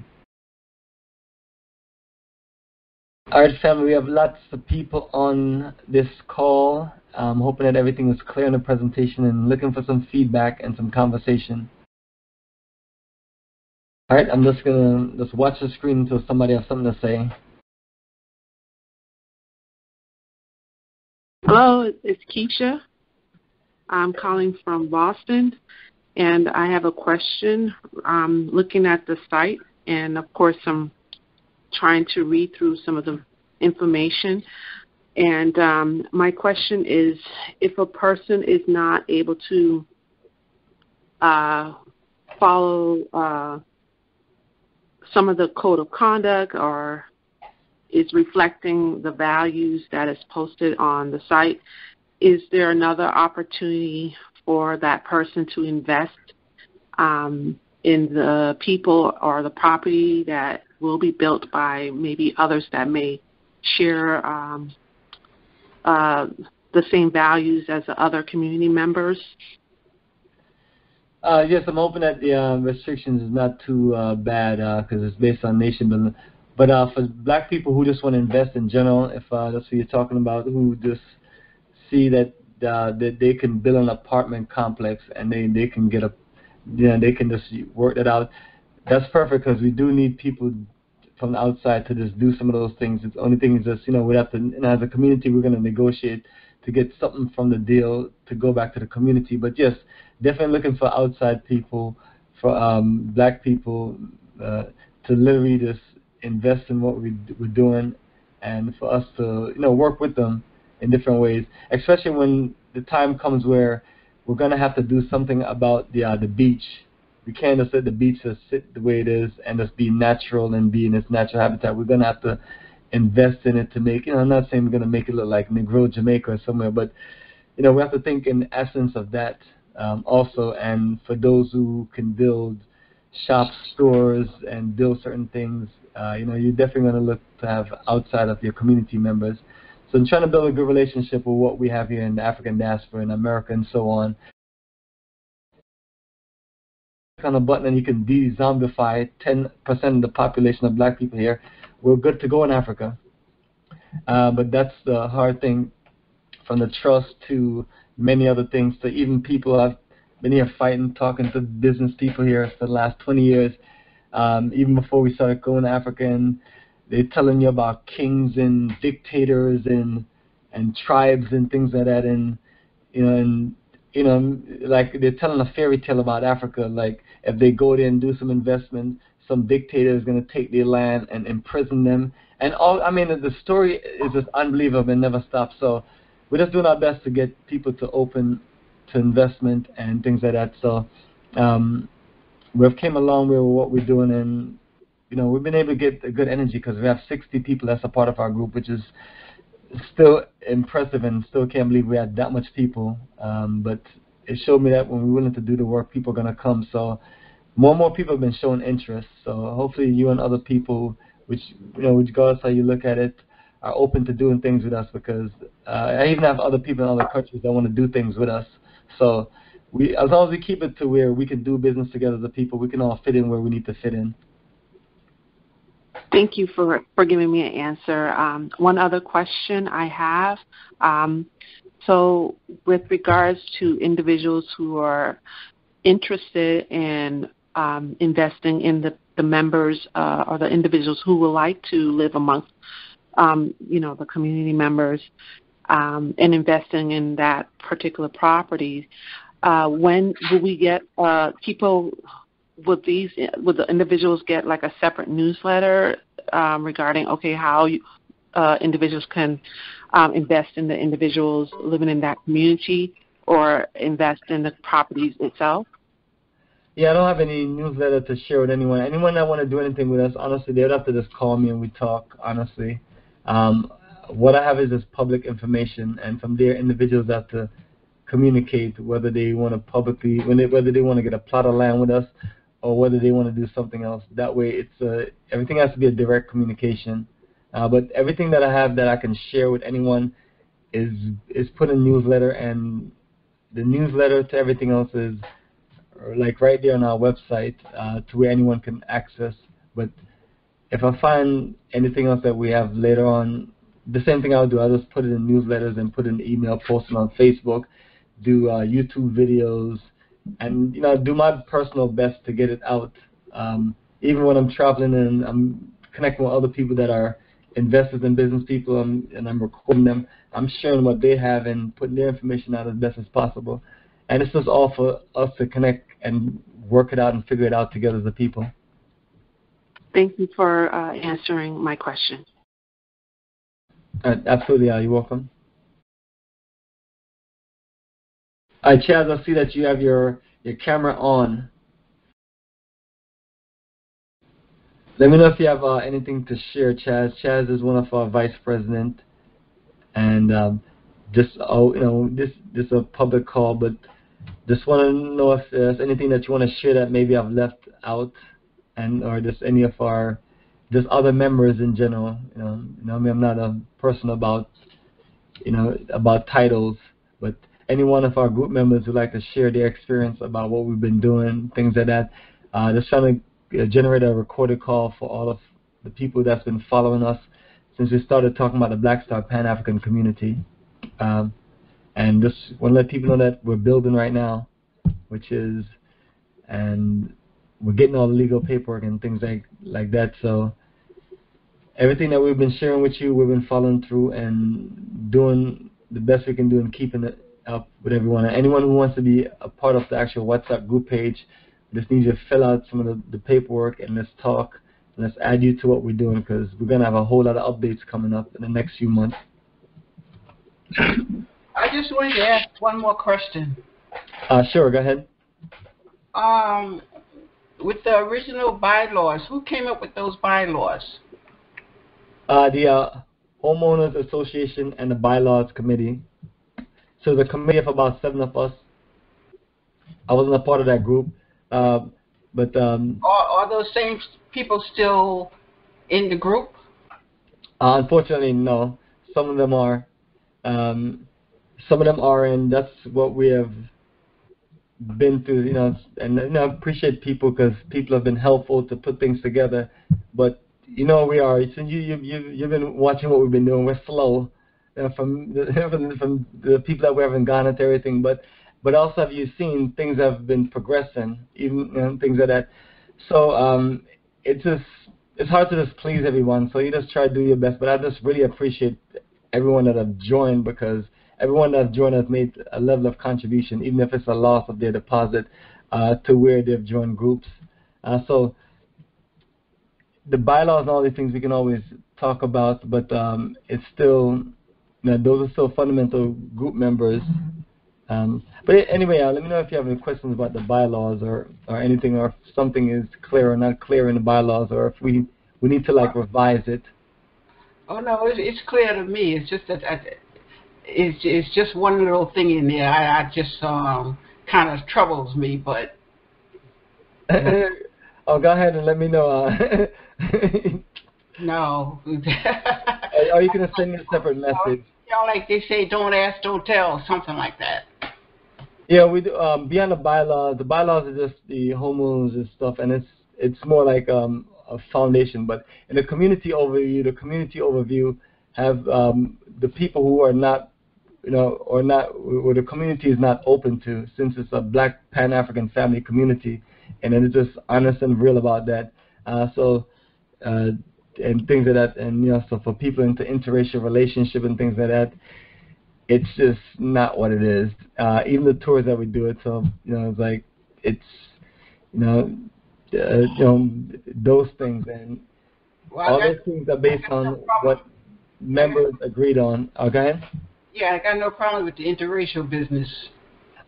All right, family, we have lots of people on this call. I'm hoping that everything was clear in the presentation and looking for some feedback and some conversation. All right, I'm just going to just watch the screen until somebody has something to say. Hello, it's Keisha. I'm calling from Boston, and I have a question. I'm looking at the site, and of course, I'm trying to read through some of the information. And um, my question is if a person is not able to uh, follow uh, some of the code of conduct or is reflecting the values that is posted on the site, is there another opportunity for that person to invest um, in the people or the property that will be built by maybe others that may share um, uh, the same values as the other community members? Uh, yes, I'm hoping that the uh, restrictions is not too uh, bad because uh, it's based on nation. But uh, for black people who just want to invest in general, if uh, that's what you're talking about, who just see that uh, that they can build an apartment complex and they they can get a, you know, they can just work that out. That's perfect because we do need people from the outside to just do some of those things. The only thing is just you know we have to, and as a community, we're going to negotiate to get something from the deal to go back to the community. But yes, definitely looking for outside people, for um, black people, uh, to literally just invest in what we, we're doing and for us to you know work with them in different ways, especially when the time comes where we're going to have to do something about the uh, the beach we can't just let the beach just sit the way it is and just be natural and be in its natural habitat. We're gonna have to invest in it to make. You know, I'm not saying we're gonna make it look like Negril Jamaica or somewhere, but you know, we have to think in essence of that um, also. And for those who can build shops, stores, and build certain things, uh, you know, you're definitely going to look to have outside of your community members. So I'm trying to build a good relationship with what we have here in the African diaspora in America and so on. Click On a button and you can de-zombify 10% of the population of black people here. We're good to go in Africa. Uh, but that's the hard thing from the trust to many other things to even people I've been here fighting, talking to business people here for the last 20 years. Um, even before we started going to Africa, and they're telling you about kings and dictators and and tribes and things like that, and you know, and you know, like they're telling a fairy tale about Africa. Like if they go there and do some investment, some dictator is going to take their land and imprison them. And all, I mean, the story is just unbelievable and never stops. So we're just doing our best to get people to open to investment and things like that. So um, we've came a long way with what we're doing, and you know we've been able to get a good energy because we have 60 people that's a part of our group, which is still impressive, and still can't believe we had that much people. Um, but it showed me that when we're willing to do the work, people are gonna come. So more and more people have been showing interest. So hopefully you and other people, which you know, which regardless how you look at it, are open to doing things with us because uh, I even have other people in other countries that want to do things with us. So we, as long as we keep it to where we can do business together a people, we can all fit in where we need to fit in. Thank you for, for giving me an answer. Um, one other question I have. Um, so, with regards to individuals who are interested in um, investing in the, the members uh, or the individuals who would like to live amongst um, you know, the community members um, and investing in that particular property. Uh, when will we get uh, people? Would these would the individuals get like a separate newsletter um, regarding okay how you, uh, individuals can um, invest in the individuals living in that community or invest in the properties itself? Yeah, I don't have any newsletter to share with anyone. Anyone that want to do anything with us, honestly, they would have to just call me and we talk. Honestly, um, what I have is this public information, and from there, individuals have to communicate whether they want to publicly, when they, whether they want to get a plot of land with us, or whether they want to do something else. That way, it's uh, everything has to be a direct communication. Uh, but everything that I have that I can share with anyone is is put in newsletter, and the newsletter to everything else is like right there on our website uh, to where anyone can access. But if I find anything else that we have later on, the same thing I'll do. I'll just put it in newsletters and put it in email, post it on Facebook, do uh, YouTube videos, and you know do my personal best to get it out. Um, even when I'm traveling and I'm connecting with other people that are investors and business people, um, and I'm recording them, I'm sharing what they have and putting their information out as best as possible. And it's just all for us to connect and work it out and figure it out together as a people. Thank you for uh, answering my question. Uh, absolutely, you're welcome. Right, Chaz, I see that you have your, your camera on. Let me know if you have uh, anything to share, Chaz. Chaz is one of our vice president, and um, just oh, you know, this this is a public call, but just want to know if there's anything that you want to share that maybe I've left out and or just any of our just other members in general. You know, you know, I mean, I'm not a person about you know about titles, but any one of our group members who like to share their experience about what we've been doing, things like that. Uh, just trying to uh, generate a recorded call for all of the people that's been following us since we started talking about the Black Star Pan African community. Um, and just want to let people know that we're building right now, which is, and we're getting all the legal paperwork and things like like that. So everything that we've been sharing with you, we've been following through and doing the best we can do and keeping it up with everyone. And anyone who wants to be a part of the actual WhatsApp group page, just need you to fill out some of the, the paperwork and let's talk. And let's add you to what we're doing because we're gonna have a whole lot of updates coming up in the next few months. I just wanted to ask one more question. Uh, sure, go ahead. Um, with the original bylaws, who came up with those bylaws? Uh, the uh, homeowners association and the bylaws committee. So the committee of about seven of us. I wasn't a part of that group, uh, but um, Are, are those same people still in the group? Uh, unfortunately, no. Some of them are. Um, some of them are, and that's what we have been through. You know, and you know, I appreciate people because people have been helpful to put things together. But you know, we are. Since you you you you've been watching what we've been doing. We're slow uh, from the, [LAUGHS] from the people that we haven't gone into everything, but but also have you seen things have been progressing, even you know, things like that. So um, it's just it's hard to just please everyone. So you just try to do your best. But I just really appreciate everyone that have joined because everyone that have joined has made a level of contribution, even if it's a loss of their deposit uh, to where they've joined groups. Uh, so the bylaws and all these things we can always talk about, but um, it's still, know, those are still fundamental group members. Um, but anyway, uh, let me know if you have any questions about the bylaws or, or anything, or if something is clear or not clear in the bylaws, or if we we need to like revise it. Oh no, it's, it's clear to me. It's just that I, it's it's just one little thing in there. I, I just um kind of troubles me, but [LAUGHS] oh, go ahead and let me know. Uh, [LAUGHS] no. [LAUGHS] Are you going to send me a separate message. You know, like they say, don't ask, don't tell, something like that. Yeah, we do. Um, beyond the bylaws, the bylaws are just the homeowners and stuff, and it's it's more like um, a foundation. But in the community overview, the community overview have um, the people who are not, you know, or not, or the community is not open to, since it's a Black Pan African family community, and then it's just honest and real about that. Uh, so. Uh, and things like that, and you know, so for people into interracial relationship and things like that, it's just not what it is. Uh, even the tours that we do it, so you know, it's like it's you know, uh, you know, those things and Well, all those things are based got no on what members agreed on. Okay. yeah, I got no problem with the interracial business.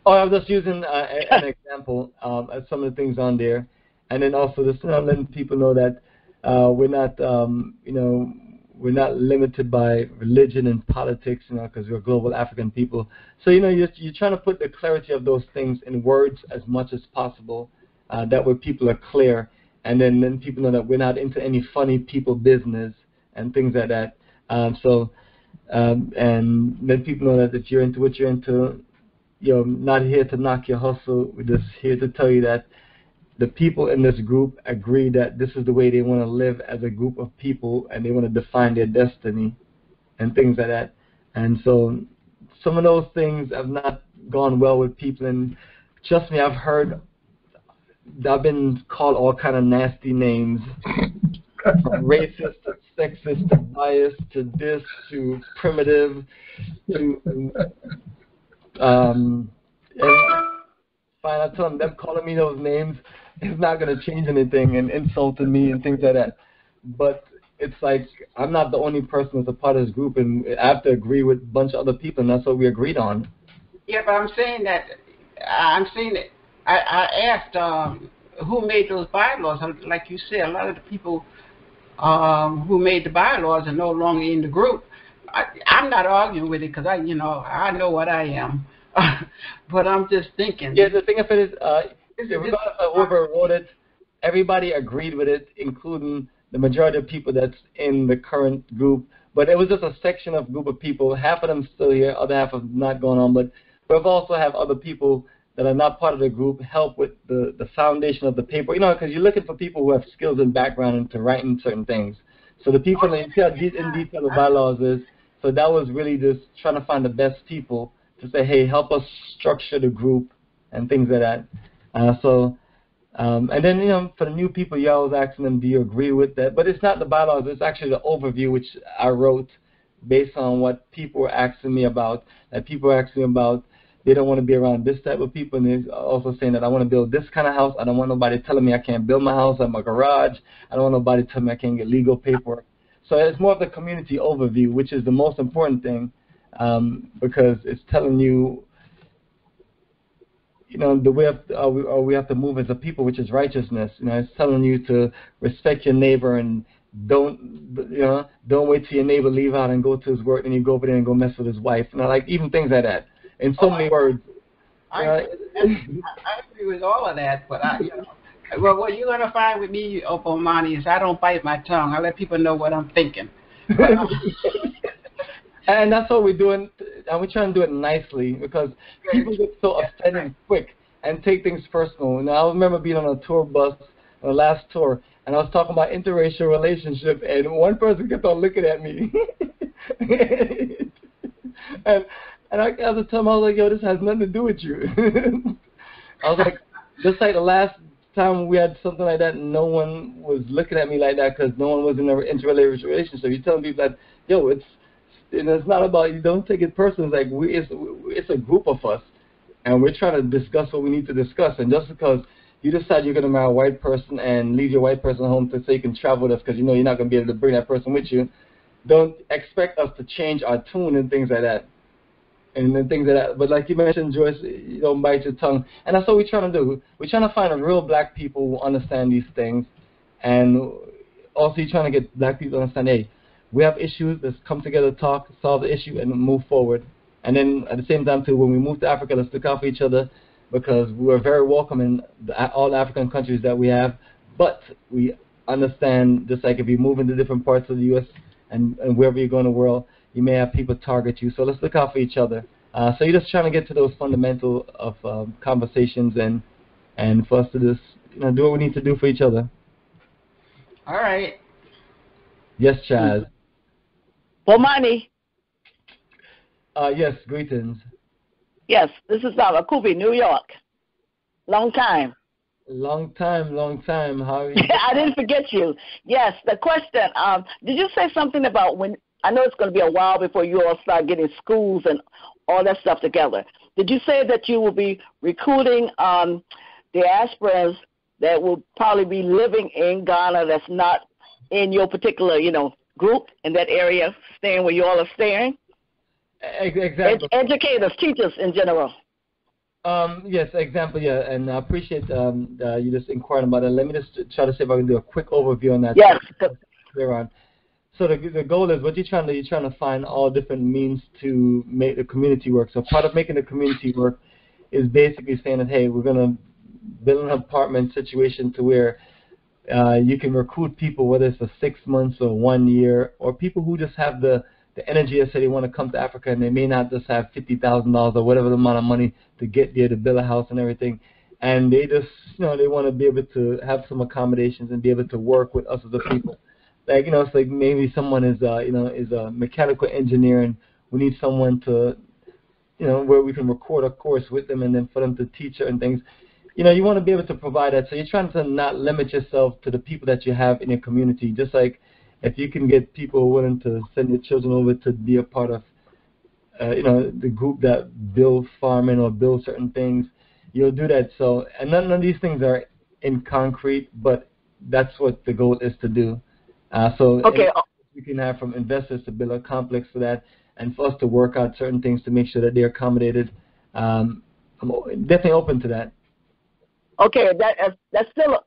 Oh, I was just using uh, an [LAUGHS] example um, of some of the things on there, and then also just you know, letting people know that uh, we're not, um, you know, we're not limited by religion and politics, you know, because we're global African people. So you know, you're, you're trying to put the clarity of those things in words as much as possible, uh, that way people are clear, and then then people know that we're not into any funny people business and things like that. Um, so, um, and then people know that if you're into what you're into, you're not here to knock your hustle. We're just here to tell you that the people in this group agree that this is the way they want to live as a group of people and they want to define their destiny and things like that. And so some of those things have not gone well with people. And trust me, I've heard I've been called all kind of nasty names. From racist to sexist to biased to this to primitive to um and fine, I tell them them calling me those names is not gonna change anything and insulting me and things like that. But it's like I'm not the only person that's a part of this group and I have to agree with a bunch of other people and that's what we agreed on. Yeah, but I'm saying that I'm saying that I, I asked um, who made those bylaws. Like you said, a lot of the people um, who made the bylaws are no longer in the group. I, I'm not arguing with it because I, you know, I know what I am. [LAUGHS] but I'm just thinking. Yeah, the thing of it is, uh, Is it- regardless of whoever wrote it, everybody agreed with it, including the majority of people that's in the current group. But it was just a section of group of people. Half of them still here, other half have not gone on. But we've also have other people that are not part of the group help with the, the foundation of the paper. You know, because you're looking for people who have skills and background into writing certain things. So the people, you see how de- in detail the bylaws is. So that was really just trying to find the best people to say, hey, help us structure the group and things like that. Uh, so, um, and then, you know, for the new people, you always asking them, do you agree with that? But it's not the bylaws, it's actually the overview, which I wrote based on what people were asking me about. That people were asking me about, they don't want to be around this type of people, and they're also saying that I want to build this kind of house. I don't want nobody telling me I can't build my house at my garage. I don't want nobody telling me I can't get legal paperwork. So it's more of the community overview, which is the most important thing um, because it's telling you you know, the way of, uh, we, uh, we have to move as a people, which is righteousness. You know, it's telling you to respect your neighbor and don't, you know, don't wait till your neighbor leave out and go to his work, and you go over there and go mess with his wife. You know, like even things like that. In so oh, many I, words. I, uh, [LAUGHS] I agree with all of that, but I, you know, well, what you're gonna find with me, Opomani, is I don't bite my tongue. I let people know what I'm thinking. [LAUGHS] and that's what we're doing, and we try trying to do it nicely because people get so upset and quick and take things personal. And I remember being on a tour bus, on the last tour, and I was talking about interracial relationship, and one person kept on looking at me, [LAUGHS] and and I, at the time I was like, "Yo, this has nothing to do with you." [LAUGHS] I was like, just like the last time we had something like that, no one was looking at me like that because no one was in an interrelated relationship. You're telling people that, yo, it's and it's not about you. Don't take it personally. It's like we, it's it's a group of us, and we're trying to discuss what we need to discuss. And just because you decide you're going to marry a white person and leave your white person home to say you can travel with us because you know you're not going to be able to bring that person with you, don't expect us to change our tune and things like that and then things like that. But like you mentioned, Joyce, you don't bite your tongue, and that's what we're trying to do. We're trying to find a real black people who understand these things, and also you're trying to get black people to understand, hey, we have issues. Let's come together, talk, solve the issue, and move forward. And then at the same time too, when we move to Africa, let's look out for each other because we are very welcome in the, all African countries that we have. But we understand, just like if you move into different parts of the U.S. and, and wherever you go in the world, you may have people target you. So let's look out for each other. Uh, so you're just trying to get to those fundamental of um, conversations and and for us to just you know do what we need to do for each other. All right. Yes, Chaz. Bomani. Uh, yes, greetings. Yes, this is uh, Akubi, New York. Long time. Long time, long time. How are [LAUGHS] you? I didn't forget you. Yes, the question. Um, did you say something about when I know it's going to be a while before you all start getting schools and all that stuff together. Did you say that you will be recruiting um, diasporas that will probably be living in Ghana that's not in your particular, you know, group in that area, staying where you all are staying? Exactly. Ed- educators, teachers in general. Um, yes, example, yeah, and I appreciate um, uh, you just inquiring about it. Let me just try to see if I can do a quick overview on that. Yes. Clear on so the, the goal is what you're trying to you're trying to find all different means to make the community work. So part of making the community work is basically saying that hey, we're gonna build an apartment situation to where uh, you can recruit people, whether it's for six months or one year, or people who just have the the energy to say they want to come to Africa and they may not just have fifty thousand dollars or whatever the amount of money to get there to build a house and everything, and they just you know they want to be able to have some accommodations and be able to work with us as a people. Like you know it's like maybe someone is uh you know is a mechanical engineer and we need someone to you know where we can record a course with them and then for them to teach certain things you know you want to be able to provide that so you're trying to not limit yourself to the people that you have in your community just like if you can get people willing to send your children over to be a part of uh, you know the group that build farming or build certain things you'll do that so and none of these things are in concrete but that's what the goal is to do uh, so okay. we can have from investors to build a complex for that, and for us to work out certain things to make sure that they're accommodated. Um, I'm definitely open to that. Okay, that that's still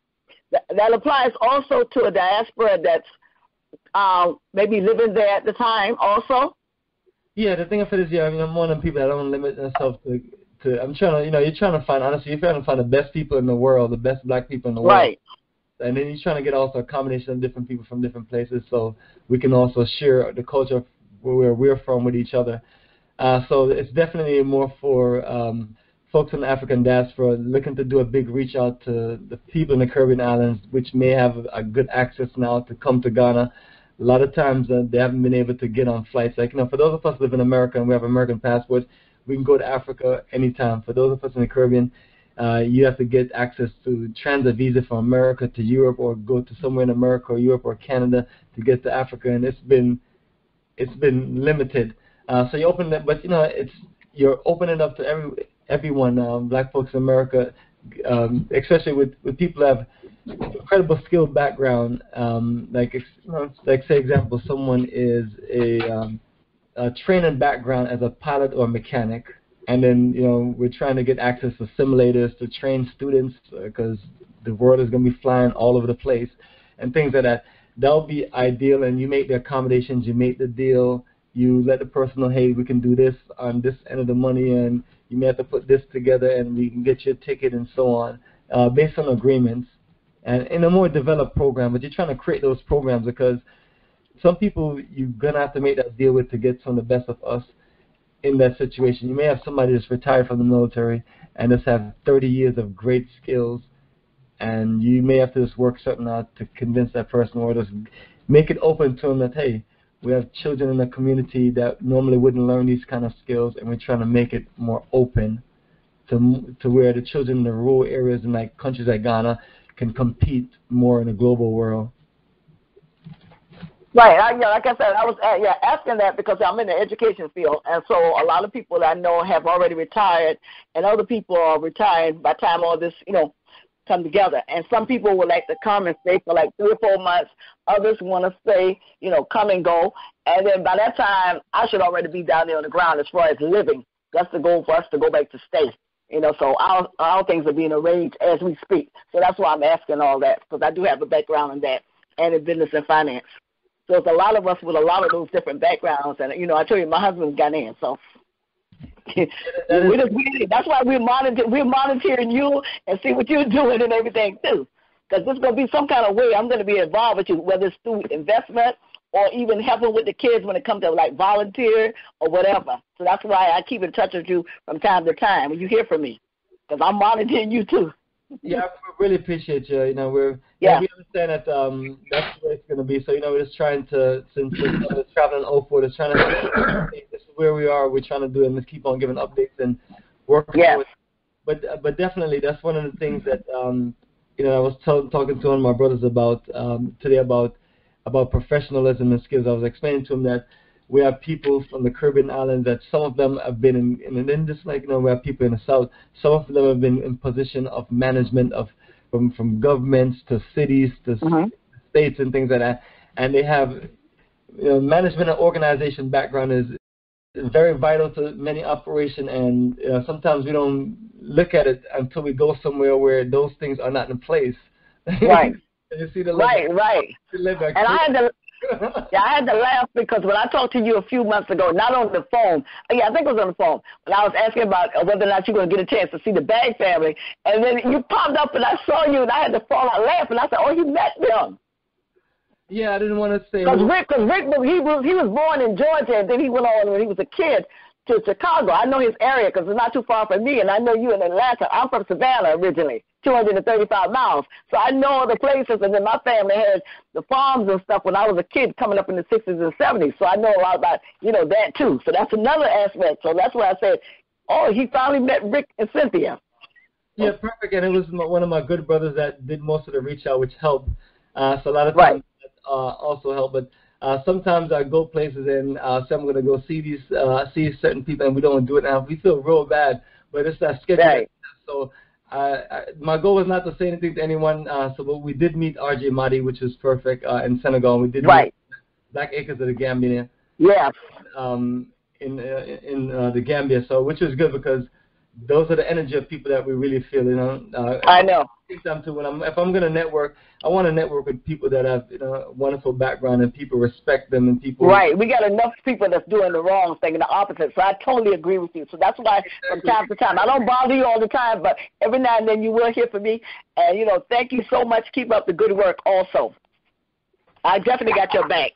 that, that applies also to a diaspora that's um, maybe living there at the time also. Yeah, the thing of it is, yeah, I mean, I'm one of the people that don't limit myself to. To, I'm trying to, you know, you're trying to find honestly, you're trying to find the best people in the world, the best black people in the world. Right and then you're trying to get also a combination of different people from different places, so we can also share the culture where we're from with each other. Uh, so it's definitely more for um, folks in the African diaspora looking to do a big reach out to the people in the Caribbean islands, which may have a good access now to come to Ghana. A lot of times uh, they haven't been able to get on flights. Like you know, for those of us who live in America and we have American passports, we can go to Africa anytime. For those of us in the Caribbean, uh, you have to get access to transit visa from America to Europe or go to somewhere in America or Europe or Canada to get to Africa, and it's been it's been limited. Uh, so you open it, but you know it's you're opening up to every everyone, um, black folks in America, um, especially with with people who have incredible skill background. Um, like like say example, someone is a, um, a training background as a pilot or mechanic and then you know we're trying to get access to simulators to train students because uh, the world is going to be flying all over the place and things like that. That'll be ideal, and you make the accommodations, you make the deal, you let the person know, hey, we can do this on this end of the money, and you may have to put this together, and we can get you a ticket and so on, uh, based on agreements, and in a more developed program. But you're trying to create those programs because some people you're gonna have to make that deal with to get some of the best of us in that situation. You may have somebody that's retired from the military and just have 30 years of great skills, and you may have to just work something out to convince that person or just make it open to them that, hey, we have children in the community that normally wouldn't learn these kind of skills, and we're trying to make it more open to, to where the children in the rural areas in like countries like Ghana can compete more in a global world. Right. I, yeah, like I said, I was uh, yeah asking that because I'm in the education field, and so a lot of people that I know have already retired, and other people are retired by the time all this you know come together. And some people would like to come and stay for like three or four months. Others want to stay, you know, come and go. And then by that time, I should already be down there on the ground as far as living. That's the goal for us to go back to stay. You know, so our our things are being arranged as we speak. So that's why I'm asking all that because I do have a background in that and in business and finance. So it's a lot of us with a lot of those different backgrounds, and you know, I tell you, my husband's Ghanaian, so we just we, that's why we're monitoring we're monitoring you and see what you're doing and everything too, because there's going to be some kind of way I'm going to be involved with you, whether it's through investment or even helping with the kids when it comes to like volunteer or whatever. So that's why I keep in touch with you from time to time when you hear from me, because I'm monitoring you too yeah, we really appreciate you. You know, we're yeah. we understand that um that's where it's going to be. So you know, we're just trying to since we're traveling 04, just trying to this is where we are. We're trying to do and just keep on giving updates and working. Yeah. With, but but definitely that's one of the things that um you know I was t- talking to one of my brothers about um today about about professionalism and skills. I was explaining to him that we have people from the Caribbean islands that some of them have been in, in, in just like you know we have people in the south. Some of them have been in position of management of from from governments to cities to uh-huh. states and things like that, and they have you know management and organization background is very vital to many operation and you know, sometimes we don't look at it until we go somewhere where those things are not in place. [LAUGHS] Right. you see the right, right. And I had to yeah, I had to laugh because when I talked to you a few months ago, not on the phone, uh, yeah, I think it was on the phone, when I was asking about whether or not you're going to get a chance to see the Bag family, and then you popped up and I saw you and I had to fall out laughing. I said, oh, you met them. Yeah, I didn't want to say. Because Rick, cause Rick, he was he was born in Georgia, and then he went on when he was a kid to Chicago. I know his area because it's not too far from me, and I know you in Atlanta. I'm from Savannah originally. 235 miles. So I know the places, and then my family had the farms and stuff when I was a kid coming up in the 60s and 70s. So I know a lot about, you know, that too. So that's another aspect. So that's why I said, oh, he finally met Rick and Cynthia. Yeah, perfect. And it was one of my good brothers that did most of the reach out, which helped. Uh, so a lot of times right. that, uh, also helped. But uh, sometimes I go places and uh, say I'm going to go see these, uh, see certain people, and we don't do it now. We feel real bad, but it's that schedule. Right. So uh, my goal was not to say anything to anyone. Uh, so we did meet RJ Madi, which was perfect uh, in Senegal. We did right. meet Black Acres of the Gambia. Yeah. Um, in uh, in uh, the Gambia, so which was good because those are the energy of people that we really feel. You know. Uh, I know. Too. When I'm if I'm gonna network, I want to network with people that have you know wonderful background and people respect them and people. Right. We got enough people that's doing the wrong thing and the opposite. So I totally agree with you. So that's why from time to time I don't bother you all the time, but every now and then you will hear from me. And you know, thank you so much. Keep up the good work. Also, I definitely got your back.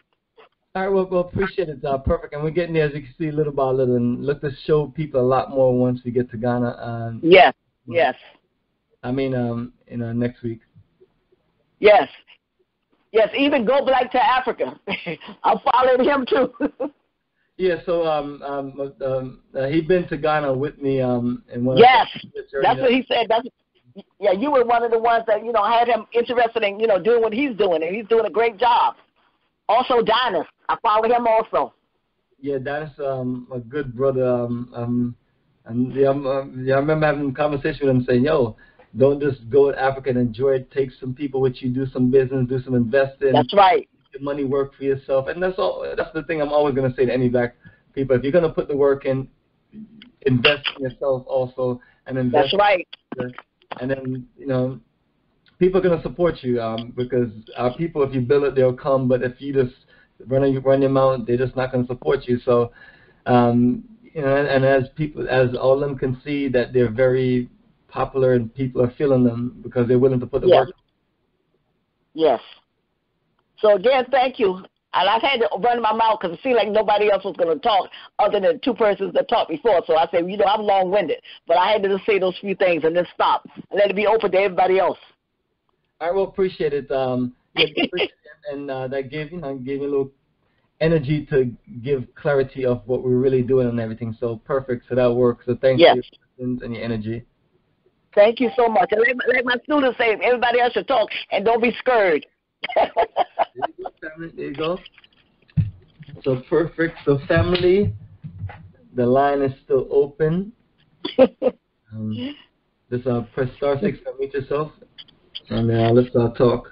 All right, well, well appreciate it. Uh, perfect. And we're getting there, as you can see, little by little, and look to show people a lot more once we get to Ghana. Um, yes, yes. I mean, um, in uh, next week. Yes, yes. Even go back to Africa. [LAUGHS] I'm following him too. [LAUGHS] yeah. So um, um, um, uh, he been to Ghana with me. Um, and one yes, that's what he said. That's yeah. You were one of the ones that you know had him interested in you know doing what he's doing, and he's doing a great job. Also, Dennis, I follow him also. Yeah, Dennis, um, a good brother. Um, um, and yeah, um, yeah, I remember having a conversation with him saying, "Yo, don't just go to Africa and enjoy it. Take some people with you, do some business, do some investing. That's right. Get money work for yourself, and that's all. That's the thing I'm always going to say to any black people. If you're going to put the work in, invest in yourself also and invest. That's right. And then you know, people are gonna support you um, because our people, if you build it, they'll come. But if you just run run them out, they're just not gonna support you. So, um, you know, and, and as people, as all of them can see that they're very popular and people are feeling them because they're willing to put the Yes. work. Yes. So again, thank you. And I've had to run my mouth because it seemed like nobody else was going to talk other than two persons that talked before. So I said, you know, I'm long-winded, but I had to just say those few things and then stop and let it be open to everybody else. I will appreciate it. Um, [LAUGHS] yeah, appreciate it. And uh, that gave you know gave me a little energy to give clarity of what we're really doing and everything. So perfect. So that works. So thanks Yes. for your questions and your energy. Thank you so much. And let, let my students say, everybody else should talk and don't be scared. [LAUGHS] There you go, family. There you go. So perfect. So family, the line is still open. [LAUGHS] Um, just uh, press star six to meet yourself, and uh, let's uh, talk.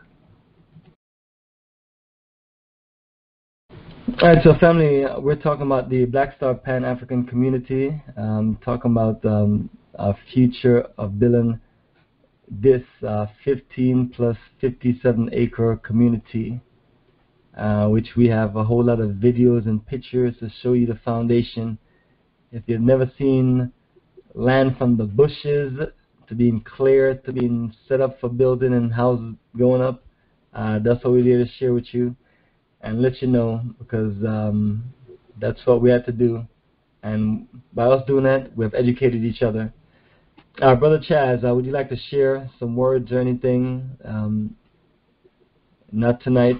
All right, so family, we're talking about the Black Star Pan African community. Um, talking about um, our future of building this uh, 15 plus 57 acre community, uh, which we have a whole lot of videos and pictures to show you the foundation. If you've never seen land from the bushes to being cleared to being set up for building and houses going up, uh, that's what we're here to share with you and let you know because um, that's what we had to do. And by us doing that, we've educated each other. Uh, Brother Chaz, uh, would you like to share some words or anything? Um, not tonight.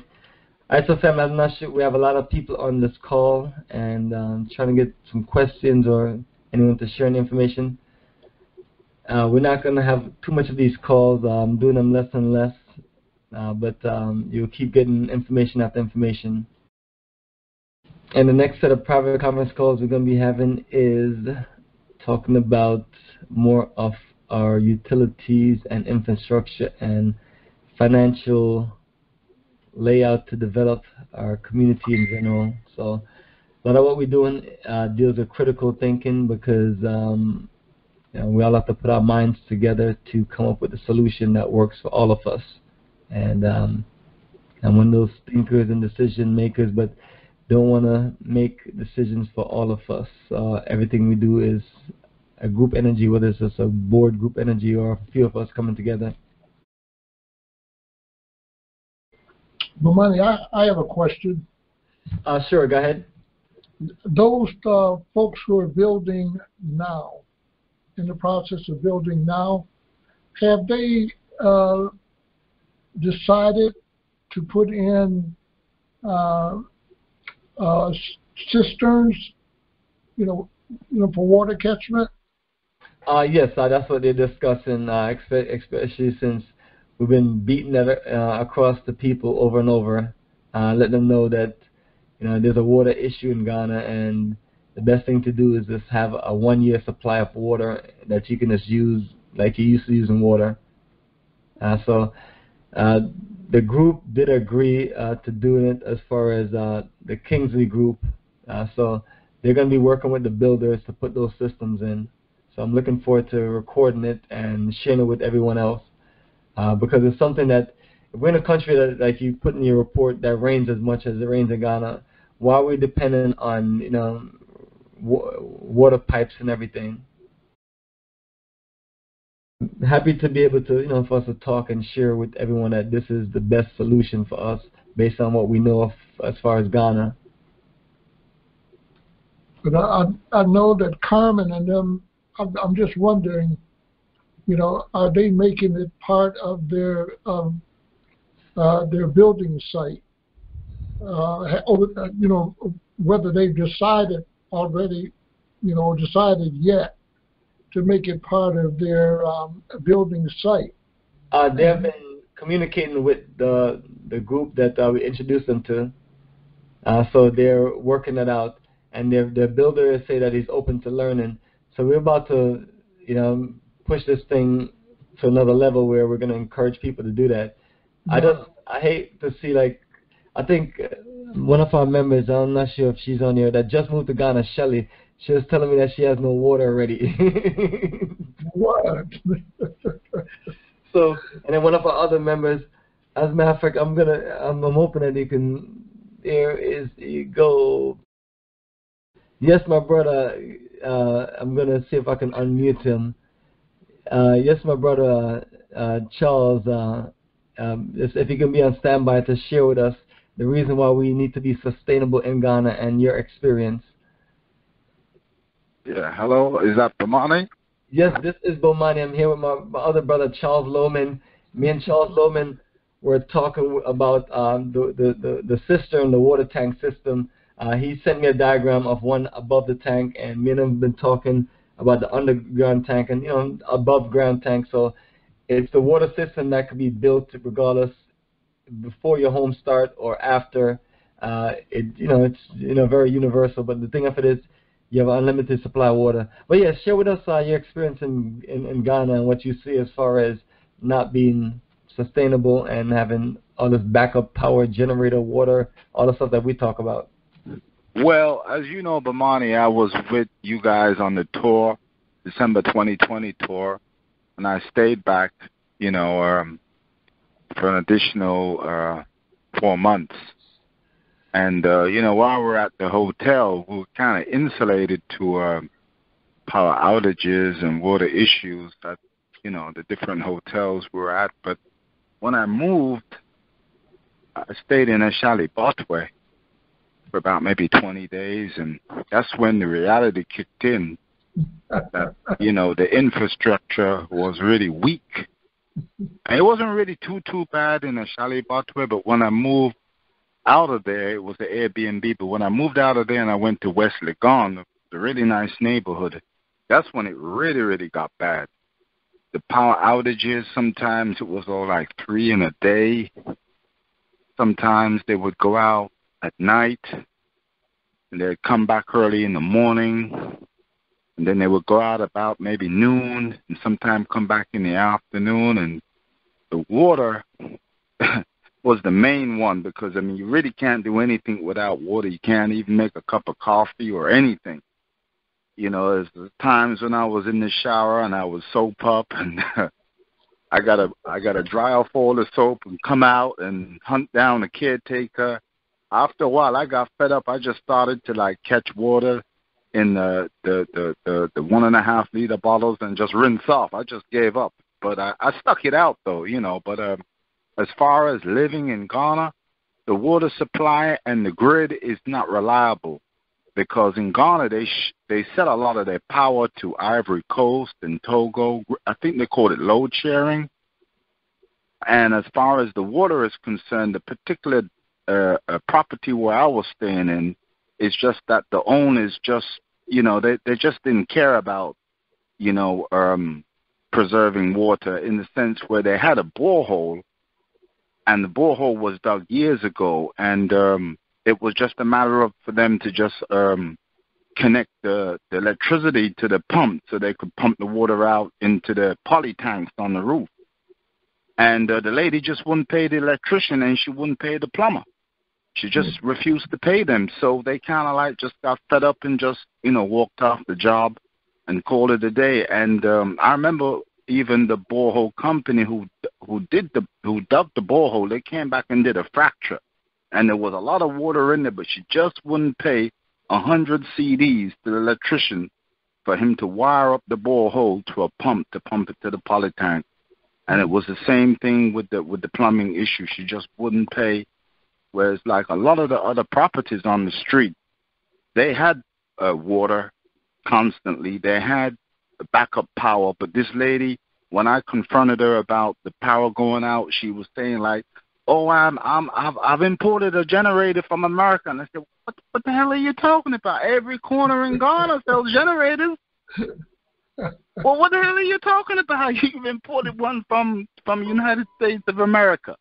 All right, so fam, I'm not sure. We have a lot of people on this call and um, trying to get some questions or anyone to share any information. Uh, we're not going to have too much of these calls. I'm doing them less and less, uh, but um, you'll keep getting information after information. And the next set of private conference calls we're going to be having is talking about more of our utilities and infrastructure and financial layout to develop our community in general. So a lot of what we're doing uh, deals with critical thinking because um, you know, we all have to put our minds together to come up with a solution that works for all of us. And um, and when those thinkers and decision makers, but don't want to make decisions for all of us. Uh, everything we do is a group energy, whether it's just a board group energy or a few of us coming together. Bomani, I, I have a question. Uh, sure, go ahead. Those uh, folks who are building now, in the process of building now, have they uh, decided to put in uh, uh, cisterns, you know, you know, for water catchment? Uh, yes, uh, that's what they're discussing, uh, especially since we've been beating that uh, across the people over and over. Uh, let them know that you know there's a water issue in Ghana, and the best thing to do is just have a one-year supply of water that you can just use like you used to using water. Uh, so uh, the group did agree uh, to doing it as far as uh, the Kingsley group. So they're going to be working with the builders to put those systems in. So I'm looking forward to recording it and sharing it with everyone else because it's something that if we're in a country that, like you put in your report, that rains as much as it rains in Ghana, why are we dependent on you know wa- water pipes and everything? Happy to be able to you know for us to talk and share with everyone that this is the best solution for us based on what we know of as far as Ghana. But I, I know that Carmen and them. I'm, I'm just wondering, you know, are they making it part of their um, uh, their building site? Uh, uh, you know, whether they've decided already, you know, decided yet to make it part of their um, building site. Uh, they have been communicating with the the group that uh, we introduced them to. Uh, so they're working it out, and their their builder say that he's open to learning. So we're about to, you know, push this thing to another level where we're going to encourage people to do that. I just I hate to see like I think one of our members, I'm not sure if she's on here, that just moved to Ghana, Shelly. She was telling me that she has no water already. [LAUGHS] what? so, and then one of our other members, as a matter of fact, I'm gonna, I'm, I'm hoping that you can. There is you go. Yes, my brother. Uh, I'm gonna see if I can unmute him. Uh, yes, my brother uh, Charles. Uh, um, if you can be on standby to share with us the reason why we need to be sustainable in Ghana and your experience. Yeah, hello, is that Bomani? Yes, this is Bomani. I'm here with my, my other brother Charles Loman. Me and Charles Loman were talking about um, the, the, the, the cistern, the water tank system. Uh, he sent me a diagram of one above the tank, and me and him have been talking about the underground tank and you know above ground tank. So it's the water system that could be built regardless before your home start or after. Uh, it you know it's you know very universal. But the thing of it is, you have unlimited supply of water. But yeah, share with us uh, your experience in, in in Ghana and what you see as far as not being sustainable and having all this backup power generator water, all the stuff that we talk about. Well, as you know, Bomani, I was with you guys on the tour, December 2020 tour, and I stayed back, you know, um, for an additional uh, four months. And uh, you know, while we're at the hotel, we were kind of insulated to uh, power outages and water issues at you know the different hotels we were at. But when I moved, I stayed in Ashaley Botwe for about maybe 20 days, and that's when the reality kicked in that you know the infrastructure was really weak. And it wasn't really too too bad in Ashaley Botwe, but when I moved out of there, it was the Airbnb. But when I moved out of there and I went to West Legon, the really nice neighborhood, that's when it really really got bad. The power outages sometimes it was all like three in a day. Sometimes they would go out at night and they'd come back early in the morning and then they would go out about maybe noon and sometimes come back in the afternoon and the water was the main one because I mean you really can't do anything without water. You can't even make a cup of coffee or anything. You know, there's times when I was in the shower and I was soap up and [LAUGHS] I gotta I gotta dry off all the soap and come out and hunt down a caretaker. After a while I got fed up. I just started to like catch water in the the the the, the one and a half liter bottles and just rinse off. I just gave up, but I, I stuck it out though, you know. But um, as far as living in Ghana, the water supply and the grid is not reliable because in Ghana they sh- they sell a lot of their power to Ivory Coast and Togo. I think they call it load sharing. And as far as the water is concerned, the particular uh, uh, property where I was staying in, is just that the owners just you know they they just didn't care about you know um preserving water in the sense where they had a borehole and the borehole was dug years ago and um it was just a matter of for them to just um connect the, the electricity to the pump so they could pump the water out into the poly tanks on the roof and uh, the lady just wouldn't pay the electrician and she wouldn't pay the plumber she just mm-hmm. refused to pay them. So they kind of like just got fed up and just, you know, walked off the job and called it a day. And um, I remember even the borehole company who who did the who dug the borehole, they came back and did a fracture, and there was a lot of water in there, but she just wouldn't pay a hundred cedis to the electrician for him to wire up the borehole to a pump to pump it to the poly tank. And it was the same thing with the with the plumbing issue. She just wouldn't pay Whereas, like a lot of the other properties on the street, they had uh, water constantly. They had backup power. But this lady, when I confronted her about the power going out, she was saying like, "Oh, I'm I'm I've, I've imported a generator from America." And I said, "What what the hell are you talking about? Every corner in Ghana sells generators." [LAUGHS] well, what the hell are you talking about? [LAUGHS] You've imported one from from United States of America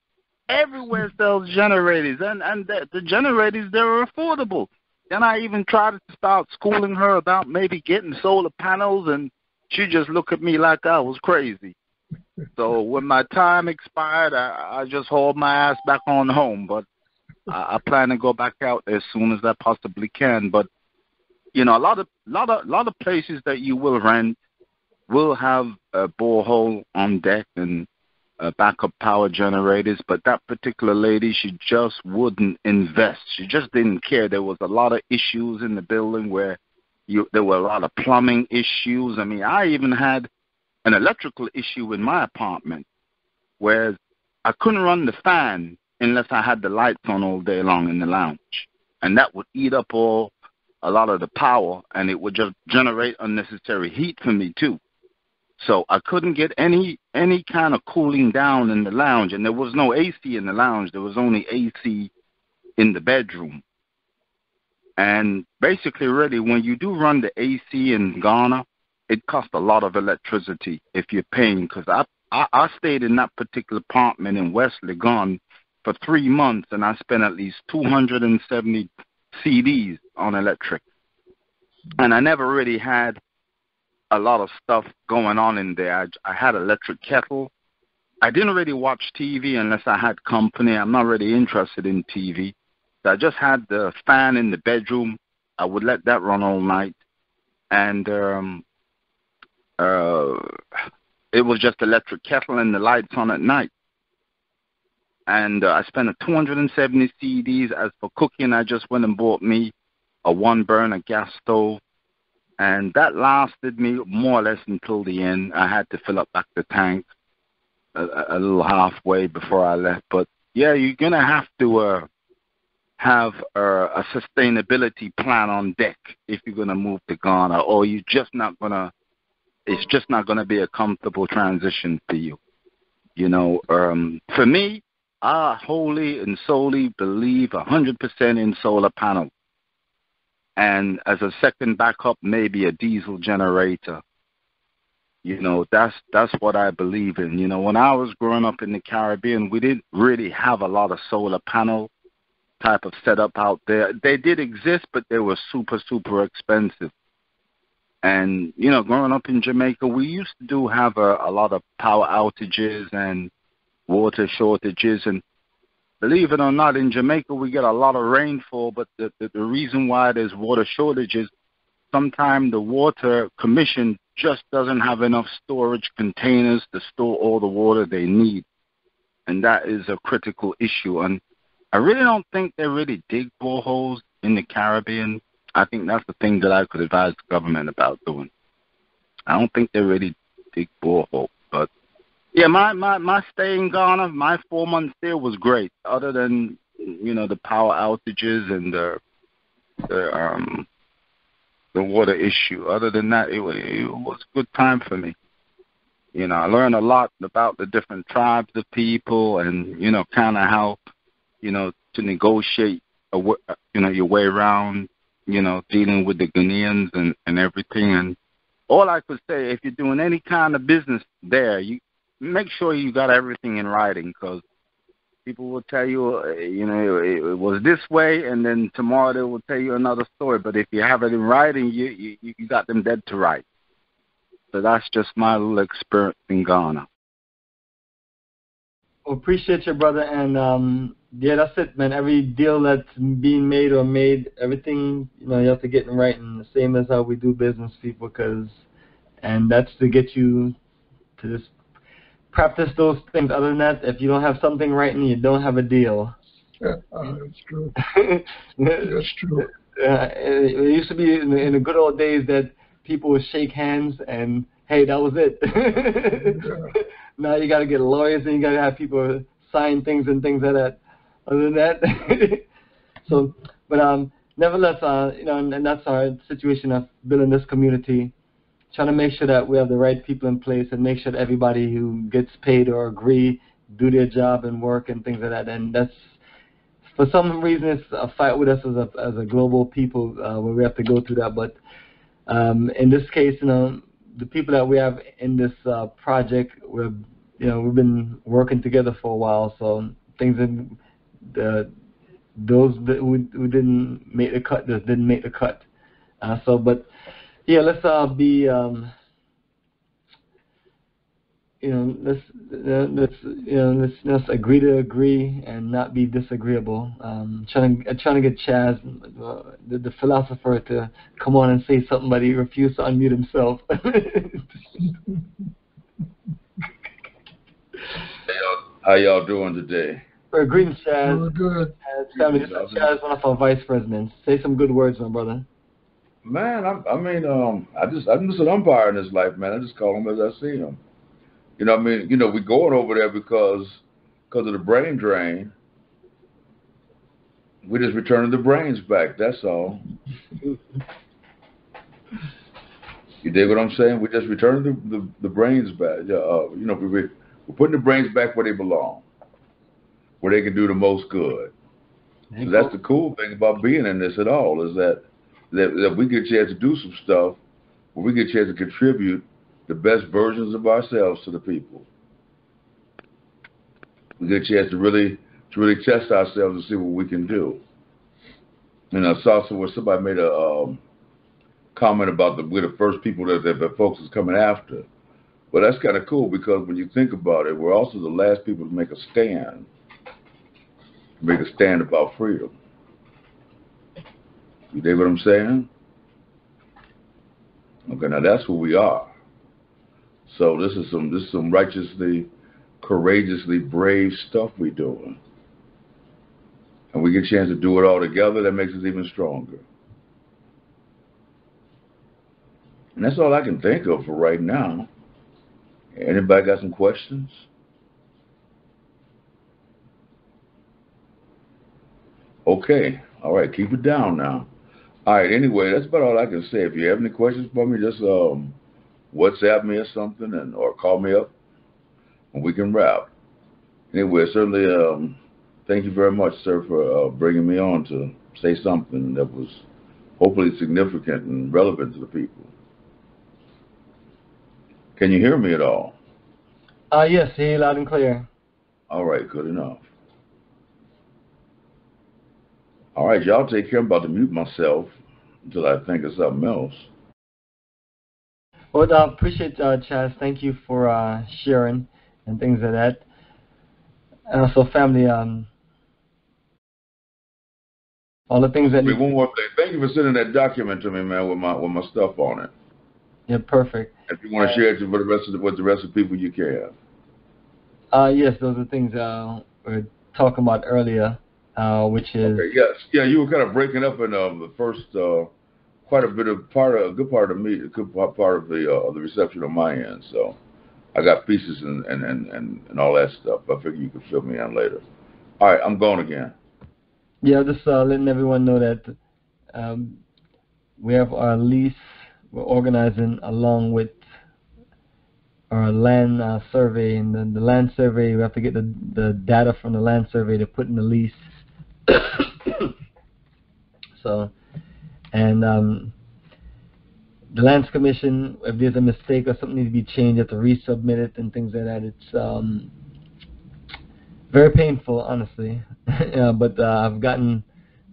everywhere sells generators, and and the, the generators they're affordable. Then I even tried to start schooling her about maybe getting solar panels, and she just looked at me like I was crazy. So when my time expired, I, I just hauled my ass back on home. But I, I plan to go back out as soon as I possibly can. But you know, a lot of lot of lot of places that you will rent will have a borehole on deck and uh, backup power generators, but that particular lady, she just wouldn't invest. She just didn't care. There was a lot of issues in the building where you, there were a lot of plumbing issues. I mean, I even had an electrical issue in my apartment where I couldn't run the fan unless I had the lights on all day long in the lounge, and that would eat up all a lot of the power, and it would just generate unnecessary heat for me too. So I couldn't get any any kind of cooling down in the lounge, and there was no AC in the lounge. There was only AC in the bedroom. And basically, really, when you do run the AC in Ghana, it costs a lot of electricity if you're paying. Because I, I I stayed in that particular apartment in West Legon for three months, and I spent at least 270 cedis on electric, and I never really had a lot of stuff going on in there. I, I had electric kettle. I didn't really watch TV unless I had company. I'm not really interested in TV. So I just had the fan in the bedroom. I would let that run all night, and um, uh, it was just electric kettle and the lights on at night. And uh, I spent a 270 cedis. As for cooking, I just went and bought me a one burner gas stove and that lasted me more or less until the end. I had to fill up back the tank a, a little halfway before I left. But yeah, you're gonna have to uh, have a, a sustainability plan on deck if you're gonna move to Ghana, or you're just not gonna. It's just not gonna be a comfortable transition for you. You know, um, for me, I wholly and solely believe 100% in solar panels and as a second backup, maybe a diesel generator. You know, that's that's what I believe in. You know, when I was growing up in the Caribbean, we didn't really have a lot of solar panel type of setup out there. They did exist, but they were super super expensive. And you know, growing up in Jamaica, we used to do have a, a lot of power outages and water shortages, and believe it or not, in Jamaica we get a lot of rainfall, but the, the, the reason why there's water shortages, sometimes the water commission just doesn't have enough storage containers to store all the water they need. And that is a critical issue. And I really don't think they really dig boreholes in the Caribbean. I think that's the thing that I could advise the government about doing. I don't think they really dig boreholes. But yeah, my, my, my stay in Ghana, my four months there was great. Other than you know the power outages and the the um the water issue. Other than that, it was it was a good time for me. You know, I learned a lot about the different tribes of people, and you know, kind of how you know to negotiate a, you know your way around you know dealing with the Ghanaians and and everything. And all I could say, if you're doing any kind of business there, you make sure you got everything in writing because people will tell you, uh, you know, it, it, was this way, and then tomorrow they will tell you another story. But if you have it in writing, you you, you got them dead to right. So that's just my little experience in Ghana. Well, appreciate you, brother, and um, yeah, that's it, man. Every deal that's being made or made, everything you know, you have to get in writing. The same as how we do business, people, because, and that's to get you to just practice those things. Other than that, if you don't have something right and you don't have a deal. Yeah, uh, that's true. [LAUGHS] that's true. Uh, it, it used to be in, in the good old days that people would shake hands and hey, that was it. yeah. [LAUGHS] Now you got to get lawyers and you got to have people sign things and things like that. Other than that, [LAUGHS] so but um, nevertheless, uh, you know, and, and that's our situation of building this community trying to make sure that we have the right people in place and make sure that everybody who gets paid or agree do their job and work and things like that. And that's for some reason it's a fight with us as a as a global people uh, where we have to go through that. But um, in this case, you know, the people that we have in this uh, project, we're you know we've been working together for a while, so things that the those that who, who didn't make the cut just didn't make the cut. Uh, so, but yeah, let's uh, be. Um, you know, let's uh, let's you know let's let's agree to agree and not be disagreeable. Um, trying to trying to get Chaz, uh, the, the philosopher, to come on and say something, but he refused to unmute himself. [LAUGHS] How y'all doing today? We're greetings, Chaz. We're good. Chaz, family, this is Chaz, one of our vice presidents. Say some good words, my brother. Man, I, I mean, um, I just I'm just an umpire in this life, man. I just call them as I see them. You know, what I mean, you know, we're going over there because because of the brain drain. We're just returning the brains back. That's all. You dig what I'm saying? We just returning the, the, the brains back. Uh, you know, we, we're putting the brains back where they belong, where they can do the most good. So that's the cool thing about being in this at all is that that, that we get a chance to do some stuff where we get a chance to contribute the best versions of ourselves to the people. We get a chance to really to really test ourselves and see what we can do. And I saw somewhere somebody made a um, comment about the we're the first people that, that the folks is coming after. But that's kind of cool because when you think about it, we're also the last people to make a stand, make a stand about freedom. You dig what I'm saying? Okay, now that's who we are. So this is some this is some righteously, courageously brave stuff we doing. And we get a chance to do it all together, that makes us even stronger. And that's all I can think of for right now. Anybody got some questions? Okay. All right, keep it down now. All right, anyway, that's about all I can say. If you have any questions for me, just um, WhatsApp me or something and or call me up and we can wrap. Anyway, certainly um, thank you very much, sir, for uh, bringing me on to say something that was hopefully significant and relevant to the people. Can you hear me at all? Uh, yes, hear you loud and clear. All right, good enough. All right, y'all take care. I'm about to mute myself until I think of something else. Well, uh, appreciate uh, Chaz. Thank you for uh, sharing and things like that. And also, family, um, all the things that. Wait, one more thing. Thank you for sending that document to me, man, with my with my stuff on it. Yeah, perfect. If you want to share it with the rest of the, with the rest of the people, you can. Uh, yes, those are things uh, we were talking about earlier, uh, which is. Okay, yes, yeah, you were kind of breaking up in um, the first, uh, quite a bit of part of a good part of me, a good part of the uh, the reception on my end. So, I got pieces and and and and, all that stuff. I figure you could fill me in later. All right, I'm going again. Yeah, just uh, letting everyone know that um, we have our lease. We're organizing along with our land uh, survey, and the, the land survey we have to get the the data from the land survey to put in the lease. So, and um, the lands commission, if there's a mistake or something needs to be changed, you have to resubmit it and things like that. It's um, very painful, honestly. [LAUGHS] yeah, but uh, I've gotten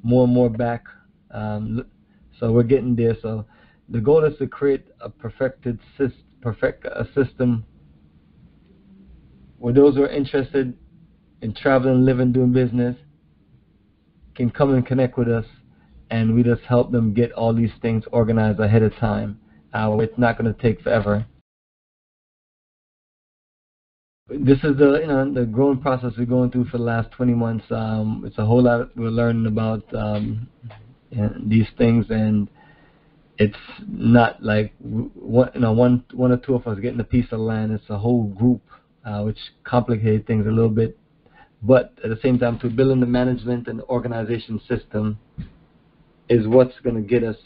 more and more back. Um, so we're getting there. So the goal is to create a perfected perfect a system where those who are interested in traveling, living, doing business can come and connect with us, and we just help them get all these things organized ahead of time. Uh, it's not going to take forever. This is the you know the growing process we're going through for the last 20 months. Um, it's a whole lot we're learning about um, these things, and it's not like one you know one one or two of us getting a piece of land. It's a whole group, uh, which complicates things a little bit. But at the same time, to building the management and organization system is what's going to get us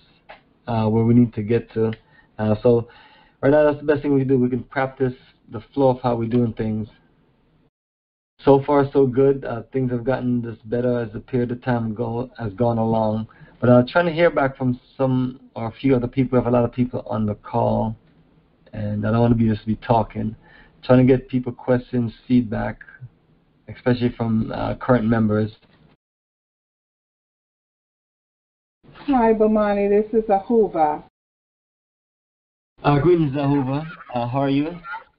uh, where we need to get to. Uh, so right now, that's the best thing we can do. We can practice the flow of how we're doing things. So far, so good. Uh, things have gotten just better as the period of time go has gone along. But I'm trying to hear back from some or a few other people. We have a lot of people on the call, and I don't want to be just be talking. Trying to get people questions, feedback, especially from uh, current members. Hi, Bomani. This is Ahuva. Uh, greetings, Ahuva. Uh, how are you?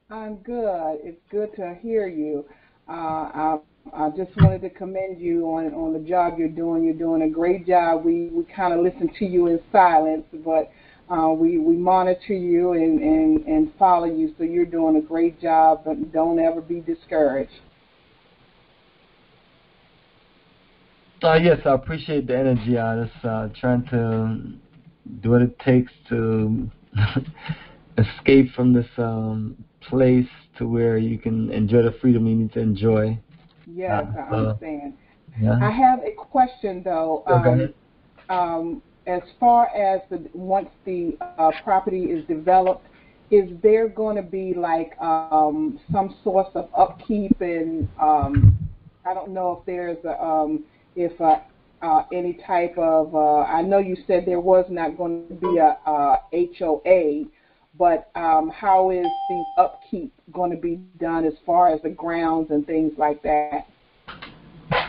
I'm good. It's good to hear you. Uh, I, I just wanted to commend you on on the job you're doing. You're doing a great job. We we kind of listen to you in silence, but uh, we we monitor you and, and and follow you. So you're doing a great job. But don't ever be discouraged. Uh, yes, I appreciate the energy. I just uh, trying to do what it takes to [LAUGHS] escape from this um, place to where you can enjoy the freedom you need to enjoy. Yes, Uh, I understand. Yeah. I have a question though. Um, um, as far as the once the uh, property is developed, is there going to be like um, some source of upkeep and um, I don't know if there's a, um, if uh, uh, any type of uh, I know you said there was not going to be a, uh HOA, but um, how is the upkeep going to be done as far as the grounds and things like that?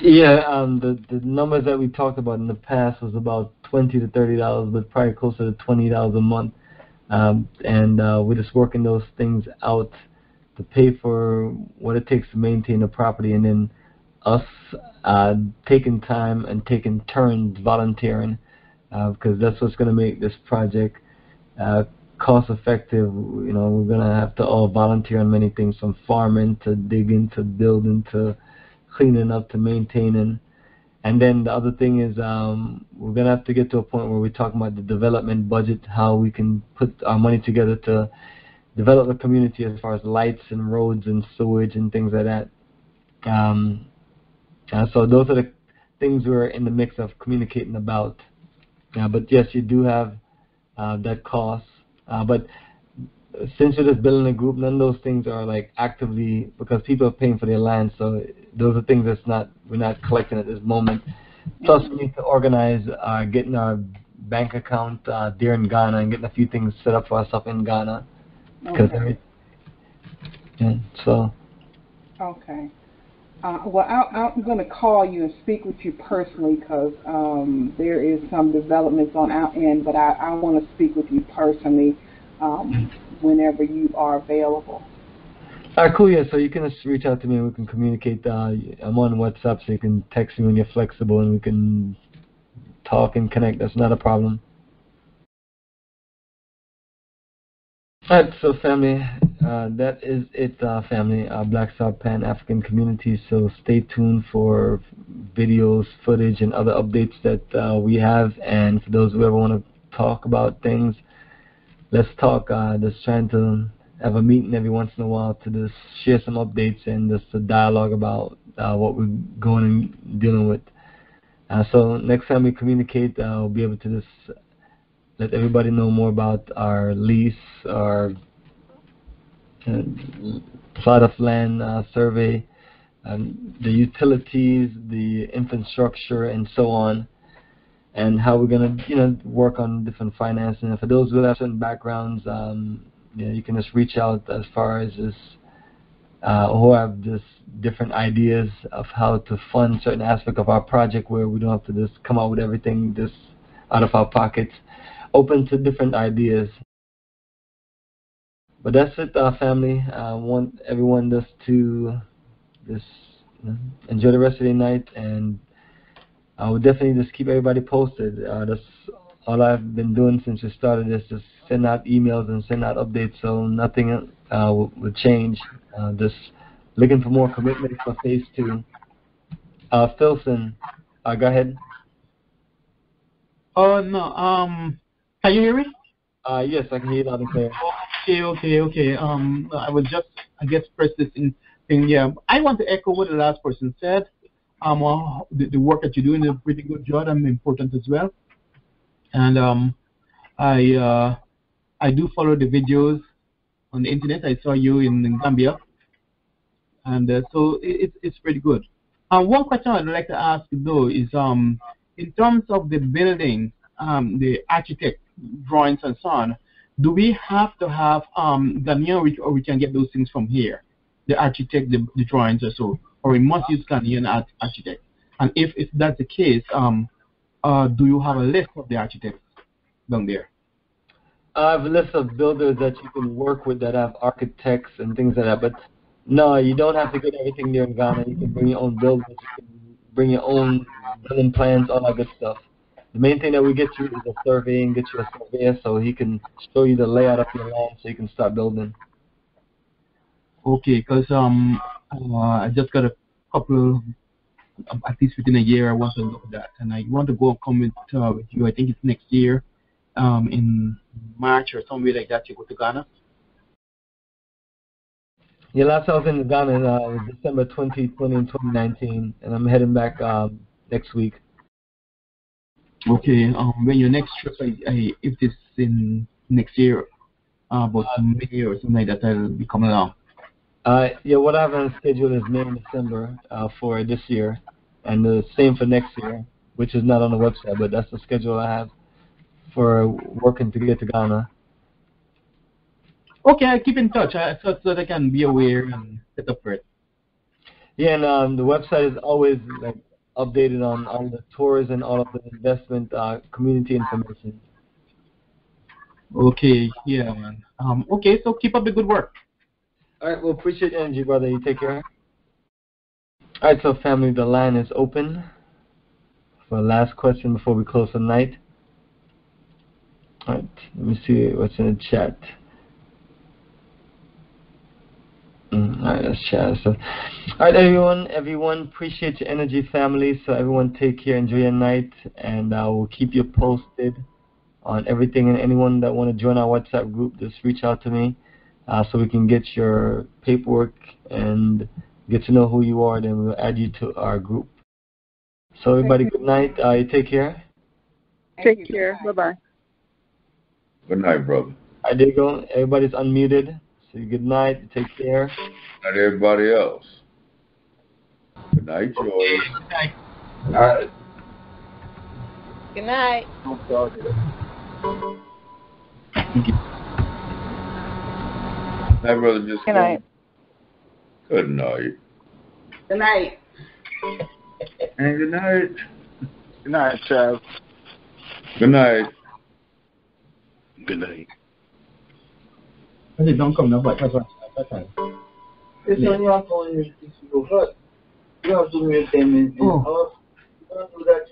Yeah, um, the the numbers that we talked about in the past was about twenty to thirty dollars, but probably closer to twenty dollars a month. Um, and uh, we're just working those things out to pay for what it takes to maintain the property, and then us uh, taking time and taking turns volunteering, uh, because that's what's going to make this project uh, cost effective. You know, we're going to have to all volunteer on many things, from farming to digging to building to cleaning up to maintaining. And then the other thing is um, we're gonna have to get to a point where we're talking about the development budget, how we can put our money together to develop the community as far as lights and roads and sewage and things like that. Um, uh, so those are the things we're in the mix of communicating about. Uh, but yes, you do have uh, that cost. Uh, but since you're just building a group, none of those things are like actively because people are paying for their land. So those are things that's not we're not collecting at this moment. Plus, we need to organize uh, getting our bank account uh, there in Ghana and getting a few things set up for ourselves in Ghana. Okay. yeah, so Okay. Uh, well, I, I'm going to call you and speak with you personally because um, there is some developments on our end, but I, I want to speak with you personally um, whenever you are available. All right, cool. Yeah, so you can just reach out to me and we can communicate. Uh, I'm on WhatsApp, so you can text me when you're flexible and we can talk and connect. That's not a problem. All right, so family, uh, that is it, uh, family. Uh, Black Star Pan African community. So stay tuned for videos, footage, and other updates that uh, we have. And for those who ever want to talk about things, let's talk. Uh, just trying to have a meeting every once in a while to just share some updates and just a dialogue about uh, what we're going and dealing with. Uh, so next time we communicate, we'll be able to just let everybody know more about our lease, our uh, plot of land uh, survey, um, the utilities, the infrastructure, and so on, and how we're gonna, you know, work on different financing. And for those who have certain backgrounds, um, you, know, you can just reach out as far as this, uh, who have just different ideas of how to fund certain aspect of our project, where we don't have to just come out with everything just out of our pockets. Open to different ideas. But that's it, uh, family. I want everyone just to just enjoy the rest of the night, and I will definitely just keep everybody posted. Uh, that's all I've been doing since we started is just send out emails and send out updates, so nothing uh, will, will change. Uh, just looking for more commitment for phase two. Uh, Philson, uh, go ahead. Oh no. Um, can you hear me? Uh, yes, I can hear you loud and clear. Okay, okay, okay. Um, I was just, I guess, press this in thing. Yeah, I want to echo what the last person said. Um, uh, the, the work that you're doing is a pretty good job and important as well. And um, I uh, I do follow the videos on the internet. I saw you in, in Gambia, and uh, so it, it's it's pretty good. Uh, one question I'd like to ask though is um, in terms of the building, um, the architect drawings and so on, do we have to have um, Ghanaian or we can get those things from here? The architect, the, the drawings or so, or we must use Ghanaian architect? And if, if that's the case, um, uh, do you have a list of the architects down there? I have a list of builders that you can work with that have architects and things like that. But no, you don't have to get everything there in Ghana. You can bring your own builders, you can bring your own building plans, all that good stuff. The main thing that we get you is a survey and get you a surveyor so he can show you the layout of your land so you can start building. Okay, because um, uh, I just got a couple, at least within a year, I want to look at that, and I want to go come with, uh, with you. I think it's next year, um, in March or somewhere like that. You go to Ghana. Yeah, last I was in Ghana in uh, December 2020 and 2019, and I'm heading back um, next week. Okay, um, when your next trip, I, I if it's in next year, uh, about May or something like that, I'll be coming along. Uh, yeah, what I have on schedule is May and December uh, for this year, and the same for next year, which is not on the website, but that's the schedule I have for working to get to Ghana. Okay, I keep in touch uh, so, so that I can be aware and set up for it. Yeah, and um, the website is always like updated on all the tours and all of the investment uh, community information. Okay, yeah, man. Um, okay, so keep up the good work. All right, well, appreciate your energy, brother. You take care. All right, so family, the line is open for a last question before we close the night. All right, let me see what's in the chat. Mm, all right, let's chat. So, all right, everyone, everyone, appreciate your energy, family. So everyone, take care, enjoy your night, and I will keep you posted on everything. And anyone that want to join our WhatsApp group, just reach out to me uh, so we can get your paperwork and get to know who you are. Then we'll add you to our group. So everybody, good night. Uh, you take care. Take care. Bye bye. Good night, brother. All right, there you go. Everybody's unmuted. So good night. Take care. Not everybody else. Good night, Joy. All right. Good night. Night, brother. Just Good night. Good night. Good night. And good night. Good night, Chav. Good night. Good night. I said, don't come now, but that's what that's fine. It's on your phone, you go first. You have to do your payment. Oh. You have to do that